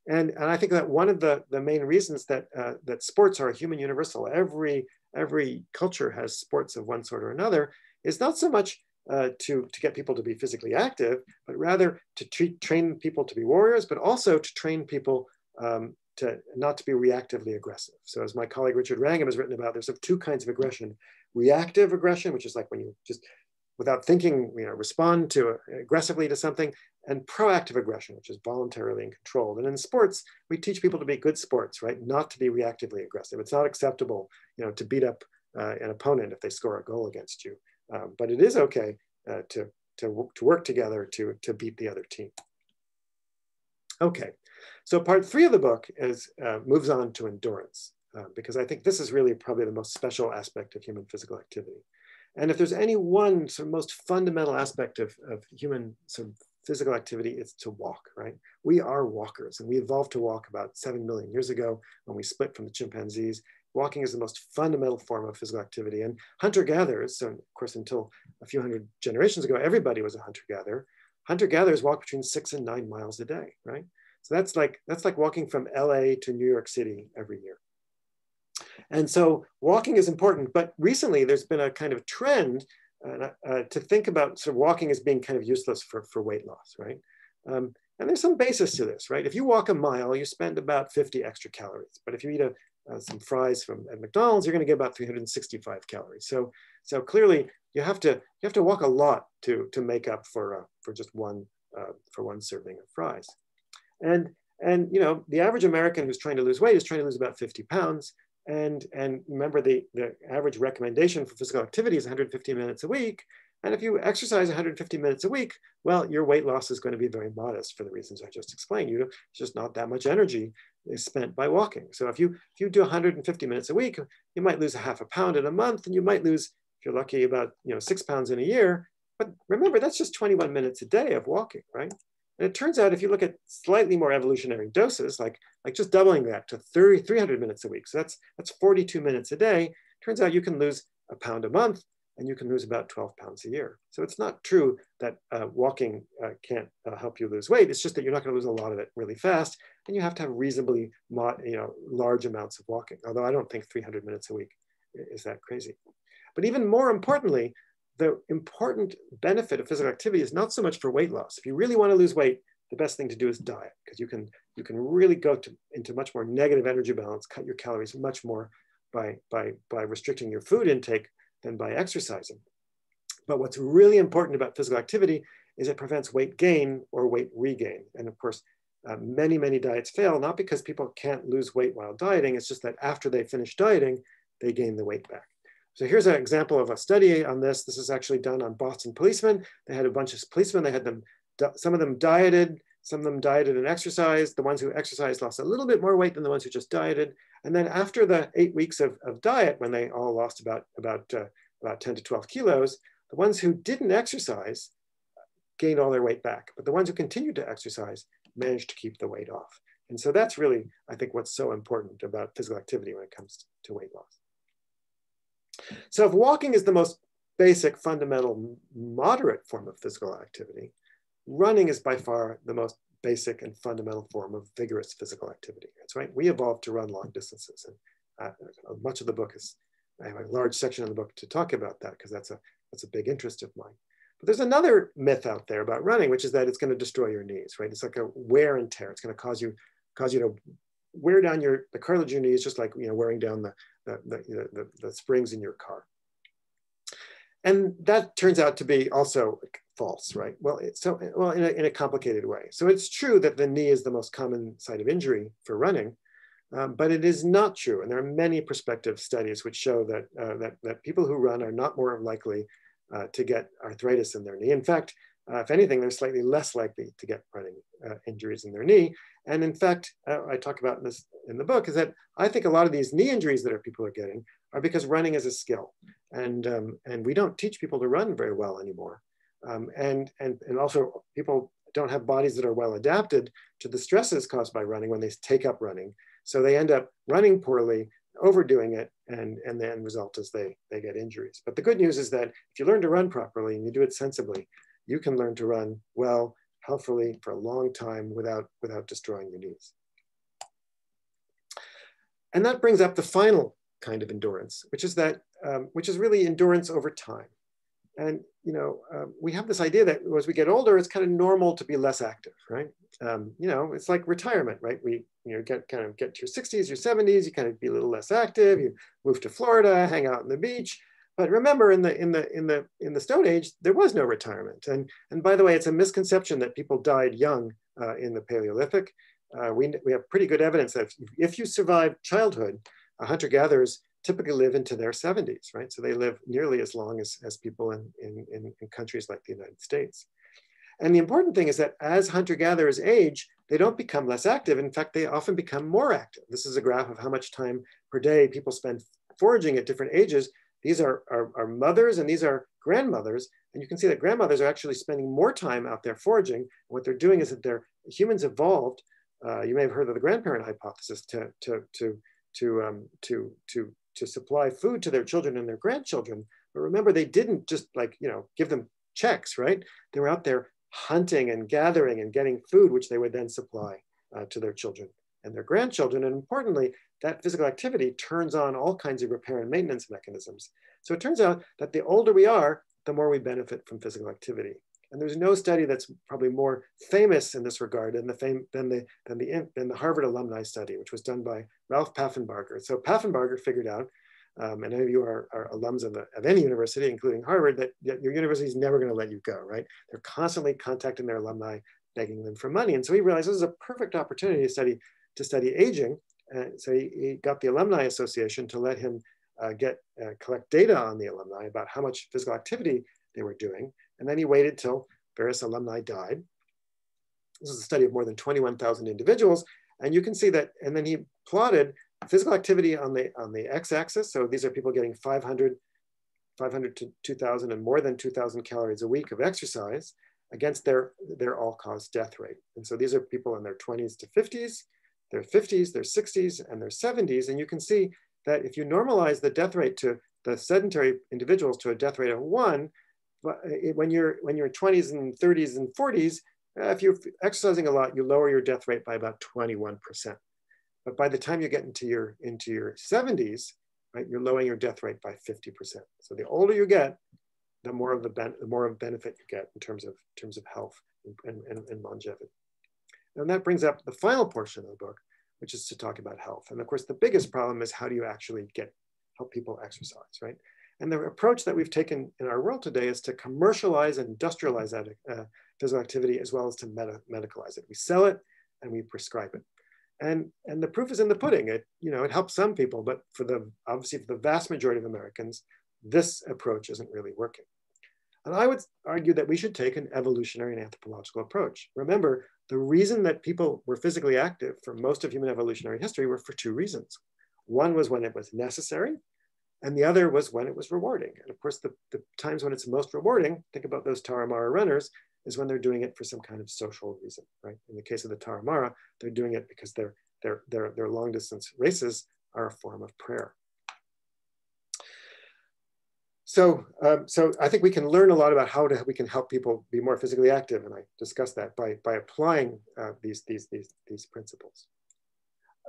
And, and I think that one of the, the main reasons that, that sports are a human universal, every, every culture has sports of one sort or another, is not so much uh, to, to get people to be physically active, but rather to treat, train people to be warriors, but also to train people um, to not to be reactively aggressive. So as my colleague Richard Wrangham has written about, there's two kinds of aggression. Reactive aggression, which is like when you just without thinking, you know, respond to uh, aggressively to something, and proactive aggression, which is voluntarily and controlled. And in sports, we teach people to be good sports, right? Not to be reactively aggressive. It's not acceptable, you know, to beat up uh, an opponent if they score a goal against you. Um, but it is okay uh, to, to, to work together to, to beat the other team. Okay, so part three of the book is, uh, moves on to endurance, uh, because I think this is really probably the most special aspect of human physical activity. And if there's any one sort of most fundamental aspect of, of human sort of physical activity, it's to walk, right? We are walkers and we evolved to walk about 7 million years ago when we split from the chimpanzees. Walking is the most fundamental form of physical activity. And hunter-gatherers, so of course, until a few hundred generations ago, everybody was a hunter-gatherer. Hunter-gatherers walk between six and nine miles a day, right? So that's like, that's like walking from LA to New York City every year. And so walking is important, but recently there's been a kind of trend uh, uh, to think about sort of walking as being kind of useless for, for weight loss, right? Um, and there's some basis to this, right? If you walk a mile, you spend about 50 extra calories. But if you eat a, uh, some fries from at McDonald's, you're going to get about 365 calories. So, so clearly, you have to you have to walk a lot to to make up for uh, for just one uh, for one serving of fries. And and you know the average American who's trying to lose weight is trying to lose about 50 pounds. And, and remember the, the average recommendation for physical activity is 150 minutes a week. And if you exercise 150 minutes a week, well, your weight loss is going to be very modest for the reasons I just explained. You, it's just not that much energy is spent by walking. So if you, if you do 150 minutes a week, you might lose a half a pound in a month, and you might lose, if you're lucky, about you know six pounds in a year. But remember, that's just 21 minutes a day of walking, right? And it turns out if you look at slightly more evolutionary doses, like, like just doubling that to 30, 300 minutes a week, so that's, that's 42 minutes a day, turns out you can lose a pound a month and you can lose about 12 pounds a year. So it's not true that uh, walking uh, can't uh, help you lose weight. It's just that you're not going to lose a lot of it really fast, and you have to have reasonably, you know, large amounts of walking. Although I don't think 300 minutes a week is that crazy. But even more importantly, the important benefit of physical activity is not so much for weight loss. If you really want to lose weight, the best thing to do is diet because you can you can really go to into much more negative energy balance, cut your calories much more by, by, by restricting your food intake than by exercising. But what's really important about physical activity is it prevents weight gain or weight regain. And of course, uh, many, many diets fail, not because people can't lose weight while dieting, it's just that after they finish dieting, they gain the weight back. So here's an example of a study on this. This is actually done on Boston policemen. They had a bunch of policemen, they had them, some of them dieted, some of them dieted and exercised. The ones who exercised lost a little bit more weight than the ones who just dieted. And then after the eight weeks of, of diet, when they all lost about, about, uh, about 10 to 12 kilos, the ones who didn't exercise gained all their weight back. But the ones who continued to exercise managed to keep the weight off. And so that's really, I think, what's so important about physical activity when it comes to weight loss. So if walking is the most basic, fundamental, moderate form of physical activity, running is by far the most basic and fundamental form of vigorous physical activity. That's right. We evolved to run long distances. And uh, much of the book is, I have a large section of the book to talk about that because that's a, that's a big interest of mine. But there's another myth out there about running, which is that it's going to destroy your knees, right? It's like a wear and tear. It's going to cause you cause you to wear down your the cartilage in your knees, just like you know wearing down the the, the, the, springs in your car. And that turns out to be also false, right? Well, so well in a, in a complicated way. So it's true that the knee is the most common site of injury for running, um, but it is not true. And there are many prospective studies which show that, uh, that, that people who run are not more likely uh, to get arthritis in their knee. In fact, uh, if anything, they're slightly less likely to get running uh, injuries in their knee. And in fact, uh, I talk about this in the book, is that I think a lot of these knee injuries that are people are getting are because running is a skill. And, um, and we don't teach people to run very well anymore. Um, and, and, and also people don't have bodies that are well adapted to the stresses caused by running when they take up running. So they end up running poorly, overdoing it, and, and the end result is they, they get injuries. But the good news is that if you learn to run properly and you do it sensibly, you can learn to run well, healthfully for a long time without, without destroying your knees. And that brings up the final kind of endurance, which is that, um, which is really endurance over time. And you know, um, we have this idea that as we get older, it's kind of normal to be less active, right? Um, you know, it's like retirement, right? We you know get kind of get to your 60s, your 70s, you kind of be a little less active. You move to Florida, hang out on the beach. But remember, in the in the in the in the Stone Age, there was no retirement. And and by the way, it's a misconception that people died young uh, in the Paleolithic. Uh, we we have pretty good evidence that if, if you survive childhood, hunter gatherers typically live into their 70s, right? So they live nearly as long as, as people in, in, in, countries like the United States. And the important thing is that as hunter-gatherers age, they don't become less active. In fact, they often become more active. This is a graph of how much time per day people spend foraging at different ages. These are, are, mothers and these are grandmothers. And you can see that grandmothers are actually spending more time out there foraging. What they're doing is that their humans evolved. Uh, you may have heard of the grandparent hypothesis to, to, to, to, um, to, to to supply food to their children and their grandchildren. But remember, they didn't just like, you know, give them checks, right? They were out there hunting and gathering and getting food, which they would then supply uh, to their children and their grandchildren. And importantly, that physical activity turns on all kinds of repair and maintenance mechanisms. So it turns out that the older we are, the more we benefit from physical activity. And there's no study that's probably more famous in this regard than the, fame, than the, than the, than the Harvard alumni study, which was done by Ralph Paffenbarger. So Paffenbarger figured out, um, and any of you are, are alums of, the, of any university, including Harvard, that, that your university is never going to let you go, right? They're constantly contacting their alumni, begging them for money. And so he realized this is a perfect opportunity to study, to study aging. Uh, so he, he, got the Alumni Association to let him uh, get uh, collect data on the alumni about how much physical activity they were doing. And then he waited till various alumni died. This is a study of more than 21,000 individuals. And you can see that, and then he plotted physical activity on the, on the x-axis. So these are people getting 500, 500 to 2000 and more than 2000 calories a week of exercise against their, their all-cause death rate. And so these are people in their 20s to 50s, their 50s, their 60s, and their 70s. And you can see that if you normalize the death rate to the sedentary individuals to a death rate of one, when you're when you're 20s and 30s and 40s, uh, if you're exercising a lot, you lower your death rate by about 21%. But by the time you get into your into your 70s, right, you're lowering your death rate by 50%. So the older you get, the more of the, ben the more of benefit you get in terms of in terms of health and, and, and longevity. And that brings up the final portion of the book, which is to talk about health. And of course, the biggest problem is how do you actually get help people exercise, right? And the approach that we've taken in our world today is to commercialize and industrialize that uh, physical activity as well as to meta medicalize it. We sell it and we prescribe it. And, and the proof is in the pudding. It, you know, it helps some people, but for the, obviously for the vast majority of Americans, this approach isn't really working. And I would argue that we should take an evolutionary and anthropological approach. Remember, the reason that people were physically active for most of human evolutionary history were for two reasons. One was when it was necessary, and the other was when it was rewarding. And of course, the, the times when it's most rewarding, think about those Tarahumara runners, is when they're doing it for some kind of social reason, right? In the case of the Tarahumara, they're doing it because their, their, their, their long distance races are a form of prayer. So, um, so I think we can learn a lot about how to, we can help people be more physically active, and I discussed that by, by applying uh, these, these, these, these principles.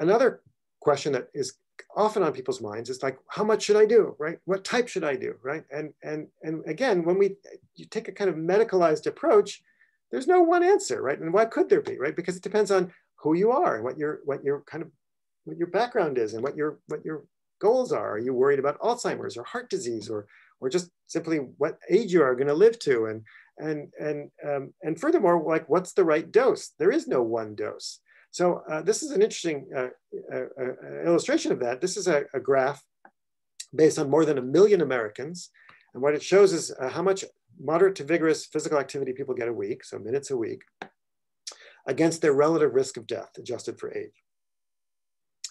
Another question that is often on people's minds is like, how much should I do, right? What type should I do, right? And, and, and again, when we you take a kind of medicalized approach, there's no one answer, right? And why could there be, right? Because it depends on who you are and what your, what your kind of, what your background is and what your, what your goals are. Are you worried about Alzheimer's or heart disease or, or just simply what age you are going to live to? And, and, and, um, and furthermore, like what's the right dose? There is no one dose. So uh, this is an interesting uh, uh, uh, illustration of that. This is a, a, graph based on more than a million Americans. And what it shows is uh, how much moderate to vigorous physical activity people get a week, so minutes a week, against their relative risk of death adjusted for age.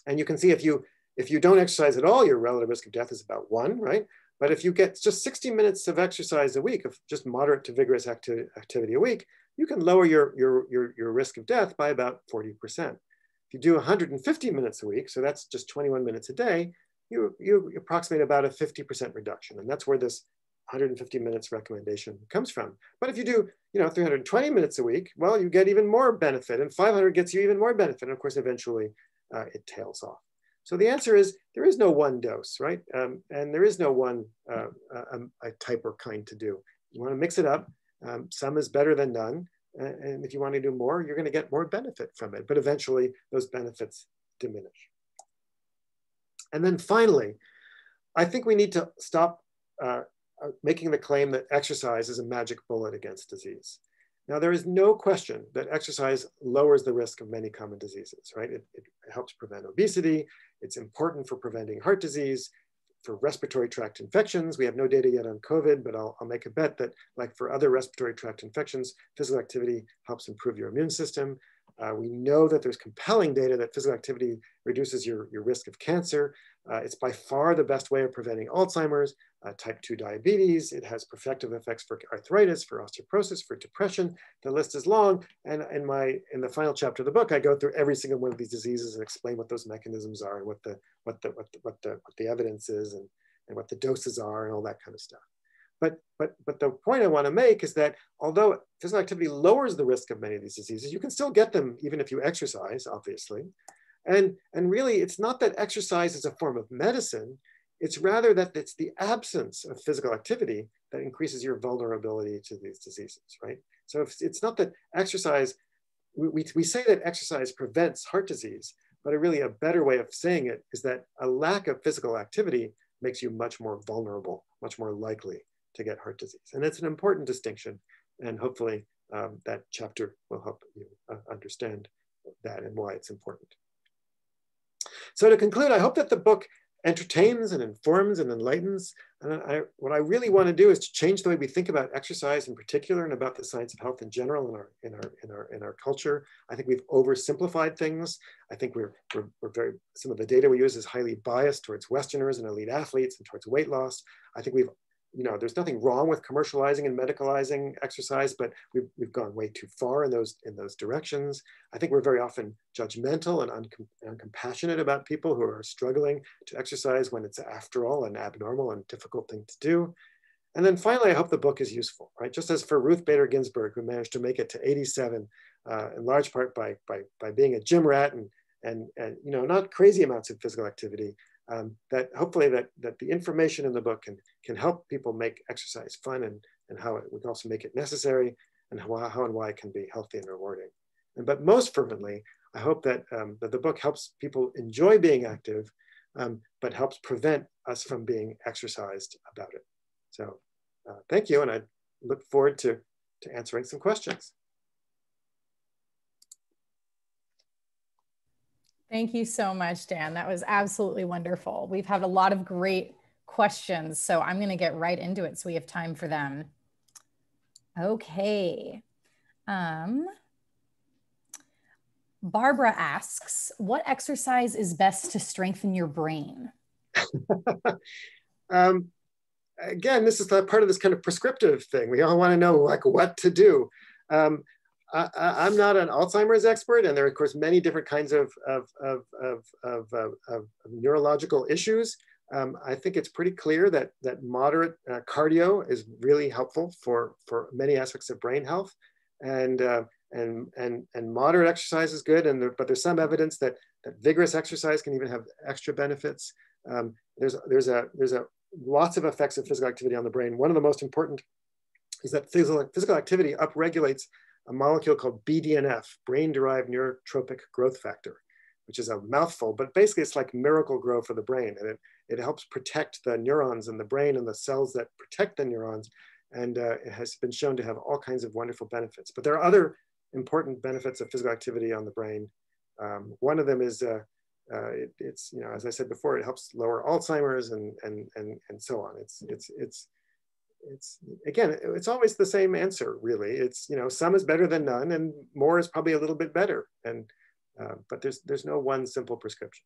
And you can see if you, if you don't exercise at all, your relative risk of death is about one, right? But if you get just 60 minutes of exercise a week, of just moderate to vigorous acti activity a week, you can lower your, your, your, your risk of death by about 40%. If you do 150 minutes a week, so that's just 21 minutes a day, you, you approximate about a 50% reduction. And that's where this 150 minutes recommendation comes from. But if you do, you know, 320 minutes a week, well, you get even more benefit and 500 gets you even more benefit. And of course, eventually uh, it tails off. So the answer is there is no one dose, right? Um, and there is no one uh, a, a type or kind to do. You wanna mix it up um, some is better than none. And if you want to do more, you're going to get more benefit from it. But eventually, those benefits diminish. And then finally, I think we need to stop uh, uh, making the claim that exercise is a magic bullet against disease. Now, there is no question that exercise lowers the risk of many common diseases, right? It, it helps prevent obesity. It's important for preventing heart disease for respiratory tract infections. We have no data yet on COVID, but I'll, I'll make a bet that like for other respiratory tract infections, physical activity helps improve your immune system. Uh, we know that there's compelling data that physical activity reduces your, your risk of cancer. Uh, it's by far the best way of preventing Alzheimer's, uh, type 2 diabetes. It has protective effects for arthritis, for osteoporosis, for depression. The list is long. And in, my, in the final chapter of the book, I go through every single one of these diseases and explain what those mechanisms are and what the, what the, what the, what the, what the evidence is and, and what the doses are and all that kind of stuff. But, but, but the point I want to make is that although physical activity lowers the risk of many of these diseases, you can still get them even if you exercise, obviously. And, and really, it's not that exercise is a form of medicine, it's rather that it's the absence of physical activity that increases your vulnerability to these diseases, right? So if, it's not that exercise, we, we, say that exercise prevents heart disease, but a really a better way of saying it is that a lack of physical activity makes you much more vulnerable, much more likely to get heart disease. And it's an important distinction. And hopefully um, that chapter will help you uh, understand that and why it's important. So to conclude, I hope that the book entertains and informs and enlightens. And I, what I really want to do is to change the way we think about exercise in particular and about the science of health in general in our in our in our in our culture. I think we've oversimplified things. I think we're, we're, we're very some of the data we use is highly biased towards Westerners and elite athletes and towards weight loss. I think we've you know, there's nothing wrong with commercializing and medicalizing exercise, but we've, we've gone way too far in those, in those directions. I think we're very often judgmental and uncom uncompassionate about people who are struggling to exercise when it's after all an abnormal and difficult thing to do. And then finally, I hope the book is useful, right? Just as for Ruth Bader Ginsburg, who managed to make it to 87, uh, in large part by, by, by being a gym rat and, and, and, you know, not crazy amounts of physical activity, um, that hopefully that, that the information in the book can, can help people make exercise fun and, and how it would also make it necessary and how, how and why it can be healthy and rewarding. And, but most fervently, I hope that, um, that the book helps people enjoy being active, um, but helps prevent us from being exercised about it. So uh, thank you, and I look forward to, to answering some questions. Thank you so much, Dan. That was absolutely wonderful. We've had a lot of great questions, so I'm going to get right into it so we have time for them. Okay. Um, Barbara asks, what exercise is best to strengthen your brain? um, again, this is part of this kind of prescriptive thing. We all want to know like what to do. Um, I, am not an Alzheimer's expert, and there are, of course, many different kinds of, of, of, of, of, neurological issues. Um, I think it's pretty clear that, that moderate uh, cardio is really helpful for, for many aspects of brain health. And, uh, and, and, and moderate exercise is good, and there, but there's some evidence that, that vigorous exercise can even have extra benefits. Um, there's, there's, a, there's a, lots of effects of physical activity on the brain. One of the most important is that physical, physical activity upregulates a molecule called BDNF, brain-derived neurotrophic growth factor, which is a mouthful, but basically it's like Miracle-Gro for the brain. And it, it helps protect the neurons in the brain and the cells that protect the neurons. And uh, it has been shown to have all kinds of wonderful benefits. But there are other important benefits of physical activity on the brain. Um, one of them is uh, uh, it, it's, you know, as I said before, it helps lower Alzheimer's and, and, and, and so on. It's, it's, it's, it's again, it's always the same answer, really. It's you know, some is better than none, and more is probably a little bit better. And uh, but there's there's no one simple prescription.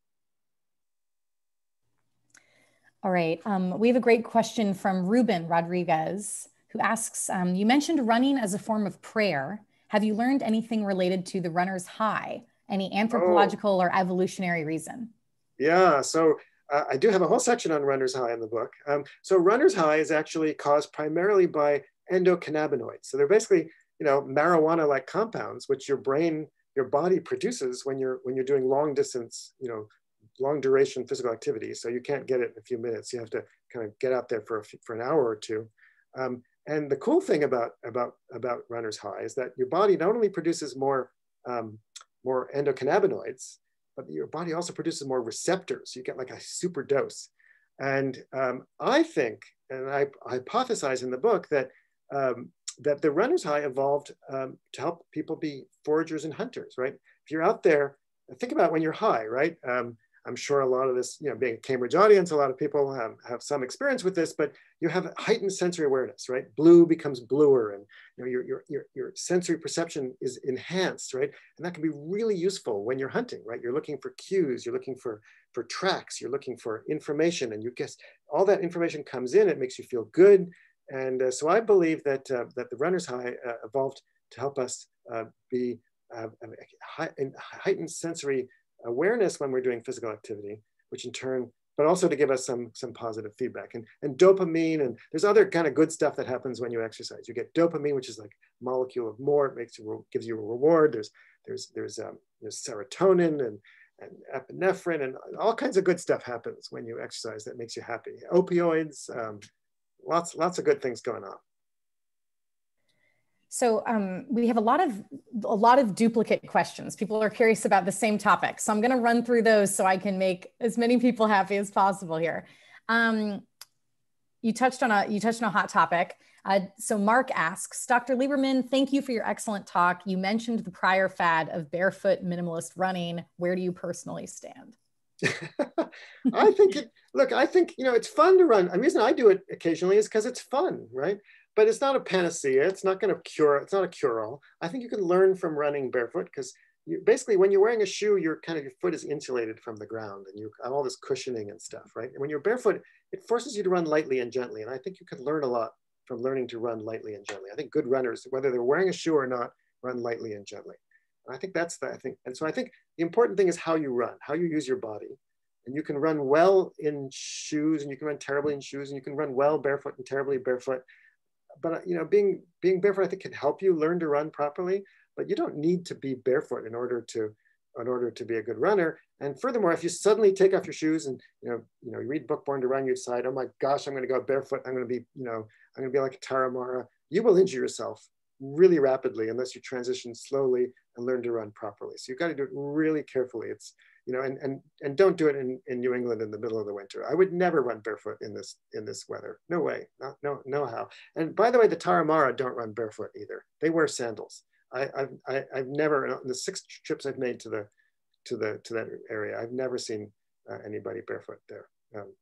All right, um, we have a great question from Ruben Rodriguez, who asks: um, You mentioned running as a form of prayer. Have you learned anything related to the runner's high? Any anthropological oh. or evolutionary reason? Yeah, so uh, I do have a whole section on runner's high in the book. Um, so runner's high is actually caused primarily by endocannabinoids. So they're basically, you know, marijuana-like compounds, which your brain, your body produces when you're when you're doing long distance, you know, long duration physical activity. So you can't get it in a few minutes. You have to kind of get out there for a, for an hour or two. Um, and the cool thing about about about runner's high is that your body not only produces more um, more endocannabinoids, but your body also produces more receptors. You get like a super dose. And um, I think, and I, I, hypothesize in the book that, um, that the runner's high evolved um, to help people be foragers and hunters, right? If you're out there, think about when you're high, right? Um, I'm sure a lot of this, you know, being a Cambridge audience, a lot of people have, have some experience with this, but you have heightened sensory awareness, right? Blue becomes bluer and you know, your, your, your, your sensory perception is enhanced, right? And that can be really useful when you're hunting, right? You're looking for cues, you're looking for, for tracks, you're looking for information and you guess all that information comes in, it makes you feel good. And uh, so I believe that, uh, that the runner's high uh, evolved to help us uh, be uh, heightened sensory awareness when we're doing physical activity, which in turn, but also to give us some, some positive feedback. And, and dopamine, and there's other kind of good stuff that happens when you exercise. You get dopamine, which is like molecule of more, it makes you, gives you a reward. There's, there's, there's, um, there's serotonin and, and epinephrine and all kinds of good stuff happens when you exercise that makes you happy. Opioids, um, lots, lots of good things going on. So um, we have a lot of a lot of duplicate questions. People are curious about the same topic, so I'm going to run through those so I can make as many people happy as possible here. Um, you touched on a you touched on a hot topic. Uh, so Mark asks, Dr. Lieberman, thank you for your excellent talk. You mentioned the prior fad of barefoot minimalist running. Where do you personally stand? I think it. Look, I think you know it's fun to run. The reason I do it occasionally is because it's fun, right? But it's not a panacea. It's not going to cure, it's not a cure all. I think you can learn from running barefoot because basically when you're wearing a shoe, your kind of your foot is insulated from the ground and you have all this cushioning and stuff, right? And when you're barefoot, it forces you to run lightly and gently. And I think you can learn a lot from learning to run lightly and gently. I think good runners, whether they're wearing a shoe or not, run lightly and gently. And I think that's the, I think, and so I think the important thing is how you run, how you use your body. And you can run well in shoes and you can run terribly in shoes and you can run well barefoot and terribly barefoot but you know, being being barefoot, I think can help you learn to run properly. But you don't need to be barefoot in order to in order to be a good runner. And furthermore, if you suddenly take off your shoes and you know, you know, you read book Born to Run, you decide, oh my gosh, I'm going to go barefoot. I'm going to be, you know, I'm going to be like a Tarahumara. You will injure yourself really rapidly unless you transition slowly and learn to run properly. So you've got to do it really carefully. It's, you know, and, and, and don't do it in, in New England in the middle of the winter. I would never run barefoot in this, in this weather. No way, not, no, no how. And by the way, the Tarahumara don't run barefoot either. They wear sandals. I, I've, I, I've never, in the six trips I've made to the, to the, to that area, I've never seen uh, anybody barefoot there. Um,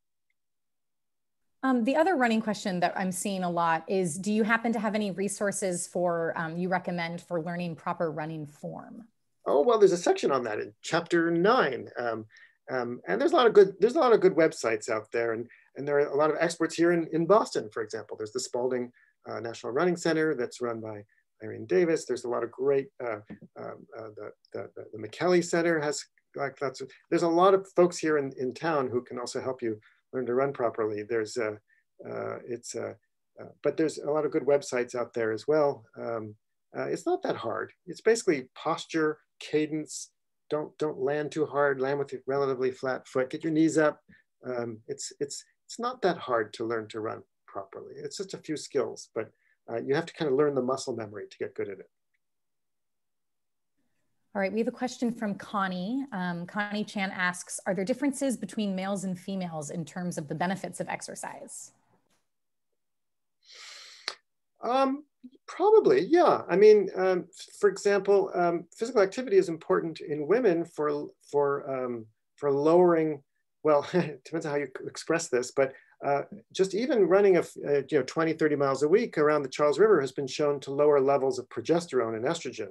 um, the other running question that I'm seeing a lot is, do you happen to have any resources for um, you recommend for learning proper running form? Oh, well, there's a section on that in chapter nine. Um, um, and there's a lot of good, there's a lot of good websites out there. And, and there are a lot of experts here in, in Boston, for example. There's the Spaulding uh, National Running Center that's run by Irene Davis. There's a lot of great, uh, um, uh, the, the, the, Micheli Center has like of, there's a lot of folks here in, in town who can also help you learn to run properly. There's a, uh, it's a, uh, but there's a lot of good websites out there as well. Um, uh, it's not that hard. It's basically posture, cadence. Don't don't land too hard. Land with a relatively flat foot. Get your knees up. Um, it's it's it's not that hard to learn to run properly. It's just a few skills, but uh, you have to kind of learn the muscle memory to get good at it. All right, we have a question from Connie. Um, Connie Chan asks, are there differences between males and females in terms of the benefits of exercise? Um, probably, yeah. I mean, um, for example, um, physical activity is important in women for, for, um, for lowering, well, it depends on how you express this, but uh, just even running a, a, uh, you know, 20, 30 miles a week around the Charles River has been shown to lower levels of progesterone and estrogen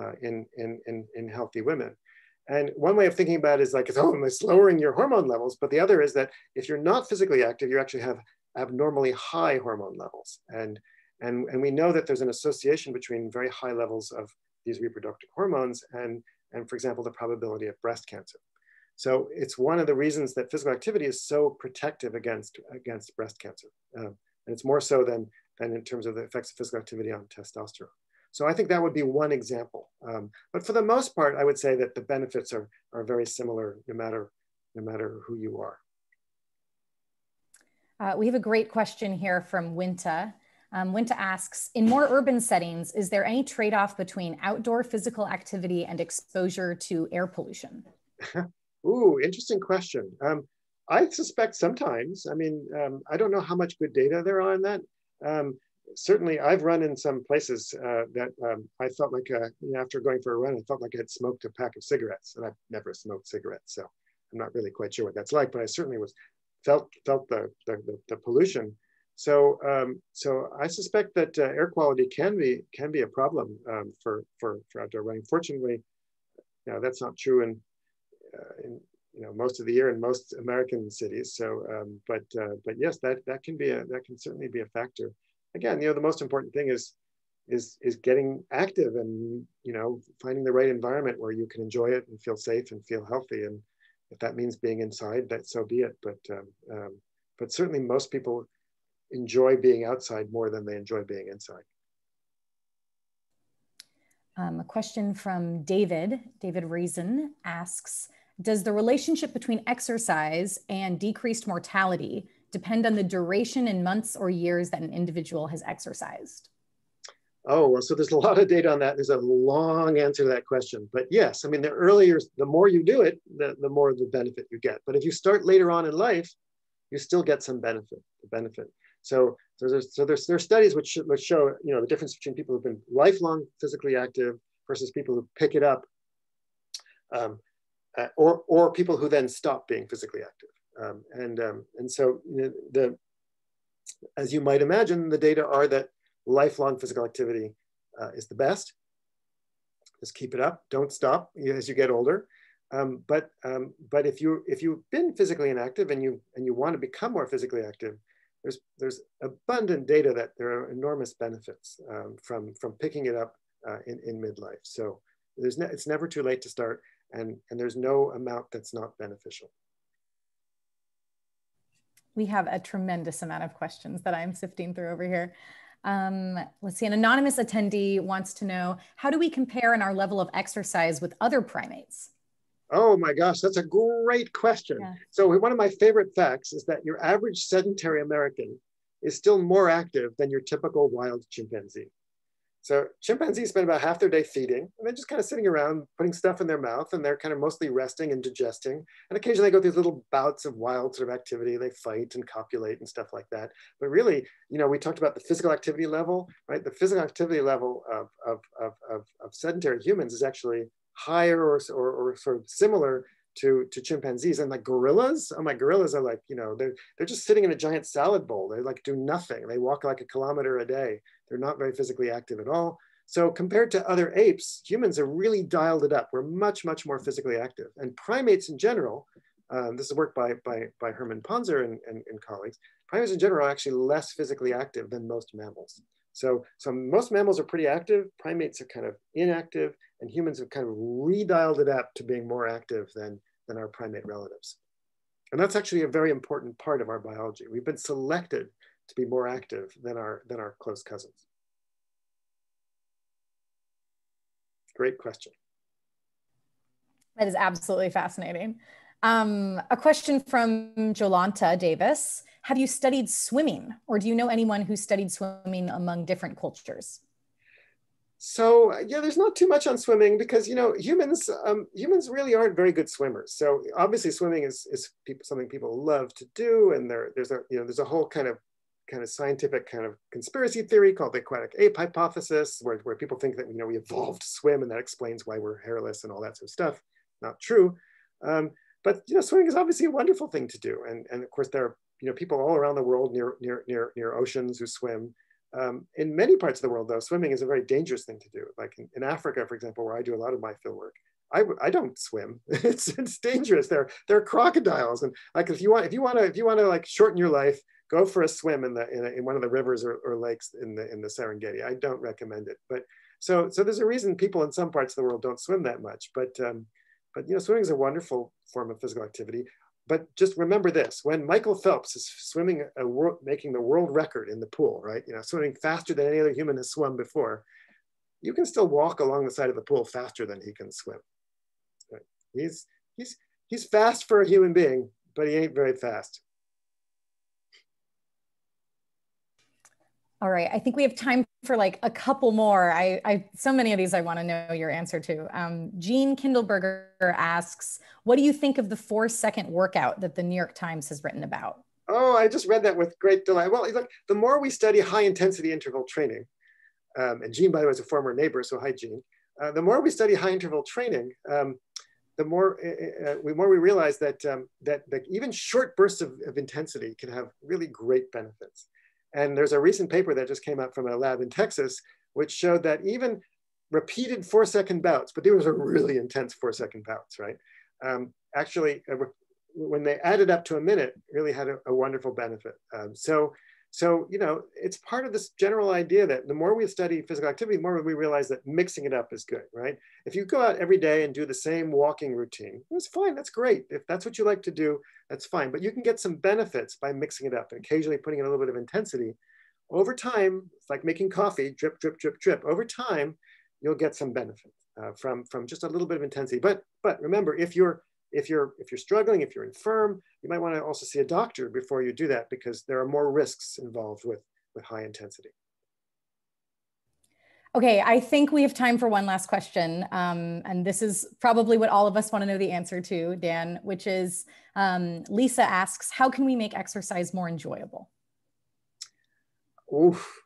uh, in, in, in, in healthy women. And one way of thinking about it is like, oh, it's lowering your hormone levels. But the other is that if you're not physically active, you actually have abnormally high hormone levels. And, and, and we know that there's an association between very high levels of these reproductive hormones and, and for example, the probability of breast cancer. So it's one of the reasons that physical activity is so protective against, against breast cancer. Um, and it's more so than, than in terms of the effects of physical activity on testosterone. So I think that would be one example. Um, but for the most part, I would say that the benefits are, are very similar no matter, no matter who you are. Uh, we have a great question here from Winta. Um, Winta asks, in more urban settings, is there any trade-off between outdoor physical activity and exposure to air pollution? Ooh, interesting question. Um, I suspect sometimes, I mean, um, I don't know how much good data there are on that. Um, certainly I've run in some places uh, that um, I felt like uh, after going for a run, I felt like I had smoked a pack of cigarettes, and I've never smoked cigarettes, so I'm not really quite sure what that's like. But I certainly was felt felt the the, the, the pollution. So um, so I suspect that uh, air quality can be can be a problem um, for for for outdoor running. Fortunately, you know, that's not true in, uh, in you know most of the year in most American cities. So, um, but uh, but yes, that that can be a that can certainly be a factor again, you know, the most important thing is is is getting active and you know finding the right environment where you can enjoy it and feel safe and feel healthy. And if that means being inside, that so be it. But um, um, but certainly most people enjoy being outside more than they enjoy being inside. Um, a question from David. David Reason asks, does the relationship between exercise and decreased mortality depend on the duration in months or years that an individual has exercised? Oh, well, so there's a lot of data on that. There's a long answer to that question. But yes, I mean, the earlier, the more you do it, the, the more of the benefit you get. But if you start later on in life, you still get some benefit, the benefit. So, so there's, so there's, there's studies which, which show, you know, the difference between people who've been lifelong physically active versus people who pick it up, um, uh, or, or people who then stop being physically active. Um, and, um, and so know, the, as you might imagine, the data are that lifelong physical activity uh, is the best. Just keep it up, don't stop as you get older. Um, but um, but if you if you've been physically inactive and you and you want to become more physically active, there's there's abundant data that there are enormous benefits um, from from picking it up uh, in in midlife. So there's ne it's never too late to start, and and there's no amount that's not beneficial we have a tremendous amount of questions that I'm sifting through over here. Um, let's see, an anonymous attendee wants to know, how do we compare in our level of exercise with other primates? Oh my gosh, that's a great question. Yeah. So one of my favorite facts is that your average sedentary American is still more active than your typical wild chimpanzee. So chimpanzees spend about half their day feeding, and they're just kind of sitting around, putting stuff in their mouth, and they're kind of mostly resting and digesting. And occasionally they go through these little bouts of wild sort of activity. They fight and copulate and stuff like that. But really, you know, we talked about the physical activity level, right? The physical activity level of, of, of, of, of sedentary humans is actually higher or, or, or sort of similar to, to chimpanzees and like gorillas. Oh my gorillas are like, you know, they're, they're just sitting in a giant salad bowl. They like do nothing. They walk like a kilometer a day. They're not very physically active at all. So compared to other apes, humans have really dialed it up. We're much, much more physically active. And primates in general, um, this is work by, by, by Herman Pontzer and, and, and colleagues, primates in general are actually less physically active than most mammals. So, so most mammals are pretty active, primates are kind of inactive, and humans have kind of redialed it up to being more active than, than our primate relatives. And that's actually a very important part of our biology. We've been selected to be more active than our, than our close cousins. Great question. That is absolutely fascinating. Um, a question from Jolanta Davis. Have you studied swimming or do you know anyone who studied swimming among different cultures? So yeah, there's not too much on swimming because you know humans um, humans really aren't very good swimmers. So obviously swimming is is people, something people love to do, and there there's a you know there's a whole kind of kind of scientific kind of conspiracy theory called the aquatic ape hypothesis, where, where people think that you know we evolved to swim and that explains why we're hairless and all that sort of stuff. Not true. Um, but you know, swimming is obviously a wonderful thing to do, and and of course there are you know people all around the world near near near near oceans who swim. Um, in many parts of the world, though, swimming is a very dangerous thing to do. Like in, in Africa, for example, where I do a lot of my field work, I, I don't swim. it's it's dangerous. There there are crocodiles, and like if you want if you want to if you want to like shorten your life, go for a swim in the in, a, in one of the rivers or, or, lakes in the in the Serengeti. I don't recommend it, but so so there's a reason people in some parts of the world don't swim that much. But um, but you know, swimming is a wonderful form of physical activity. But just remember this: when Michael Phelps is swimming a world, making the world record in the pool, right? You know, swimming faster than any other human has swum before. You can still walk along the side of the pool faster than he can swim. Right? He's he's he's fast for a human being, but he ain't very fast. All right, I think we have time for like a couple more. I, I so many of these I want to know your answer to. Um, Jean Kindleberger asks, "What do you think of the four-second workout that the New York Times has written about?" Oh, I just read that with great delight. Well, look, the more we study high-intensity interval training, um, and Jean, by the way, is a former neighbor, so hi, Jean. Uh, the more we study high-interval training, um, the more uh, we more we realize that um, that that even short bursts of, of intensity can have really great benefits. And there's a recent paper that just came out from a lab in Texas, which showed that even repeated four second bouts, but these were really intense four second bouts, right? Um, actually, uh, when they added up to a minute, really had a, a wonderful benefit. Um, so so, you know, it's part of this general idea that the more we study physical activity, the more we realize that mixing it up is good, right? If you go out every day and do the same walking routine, that's fine, that's great. If that's what you like to do, that's fine. But you can get some benefits by mixing it up and occasionally putting in a little bit of intensity. Over time, it's like making coffee, drip, drip, drip, drip. Over time, you'll get some benefit uh, from, from just a little bit of intensity. But, but remember, if you're if you're if you're struggling, if you're infirm, you might want to also see a doctor before you do that because there are more risks involved with with high intensity. Okay, I think we have time for one last question. Um, and this is probably what all of us want to know the answer to, Dan, which is um, Lisa asks, how can we make exercise more enjoyable? Oof.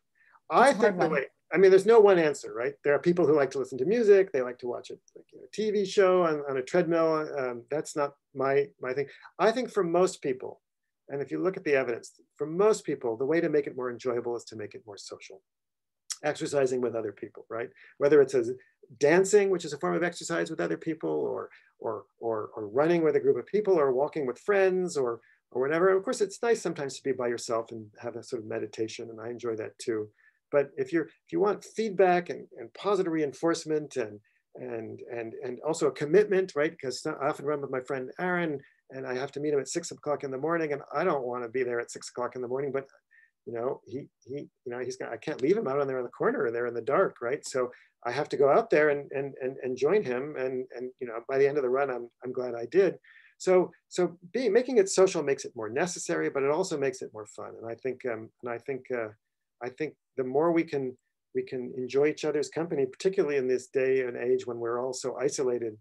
I think the way, I mean, there's no one answer, right? There are people who like to listen to music. They like to watch a, like, know, TV show on, on a treadmill. Um, that's not my, my thing. I think for most people, and if you look at the evidence, for most people, the way to make it more enjoyable is to make it more social. Exercising with other people, right? Whether it's as dancing, which is a form of exercise with other people, or, or, or, or running with a group of people, or walking with friends, or, or whatever. Of course, it's nice sometimes to be by yourself and have a sort of meditation, and I enjoy that too. But if you're if you want feedback and, and positive reinforcement and and and and also a commitment, right? Because I often run with my friend Aaron, and I have to meet him at six o'clock in the morning, and I don't want to be there at six o'clock in the morning, but you know he he you know he's got I can't leave him out on there in the corner and there in the dark, right? So I have to go out there and and and, and join him, and and you know by the end of the run, I'm I'm glad I did. So so being making it social makes it more necessary, but it also makes it more fun, and I think um, and I think. Uh, I think the more we can we can enjoy each other's company, particularly in this day and age when we're all so isolated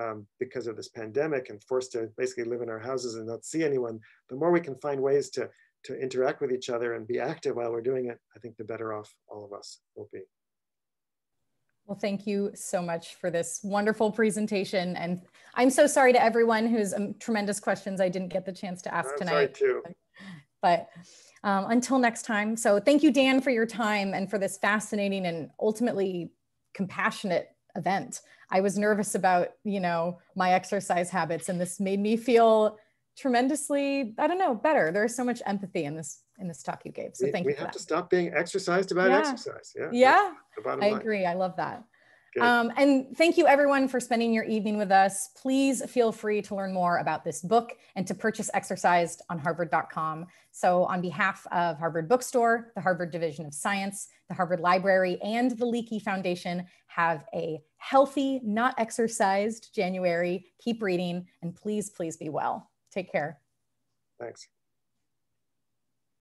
um, because of this pandemic and forced to basically live in our houses and not see anyone, the more we can find ways to, to interact with each other and be active while we're doing it, I think the better off all of us will be. Well, thank you so much for this wonderful presentation. And I'm so sorry to everyone whose um, tremendous questions I didn't get the chance to ask I'm tonight. Sorry too. But um, until next time. So thank you, Dan, for your time and for this fascinating and ultimately compassionate event. I was nervous about, you know, my exercise habits and this made me feel tremendously, I don't know, better. There's so much empathy in this in this talk you gave. So we, thank we you. We have that. to stop being exercised about yeah. exercise. Yeah. Yeah. I agree. I love that. Um, and thank you everyone for spending your evening with us. Please feel free to learn more about this book and to purchase Exercised on harvard.com. So on behalf of Harvard Bookstore, the Harvard Division of Science, the Harvard Library, and the Leakey Foundation, have a healthy, not exercised January. Keep reading and please, please be well. Take care. Thanks.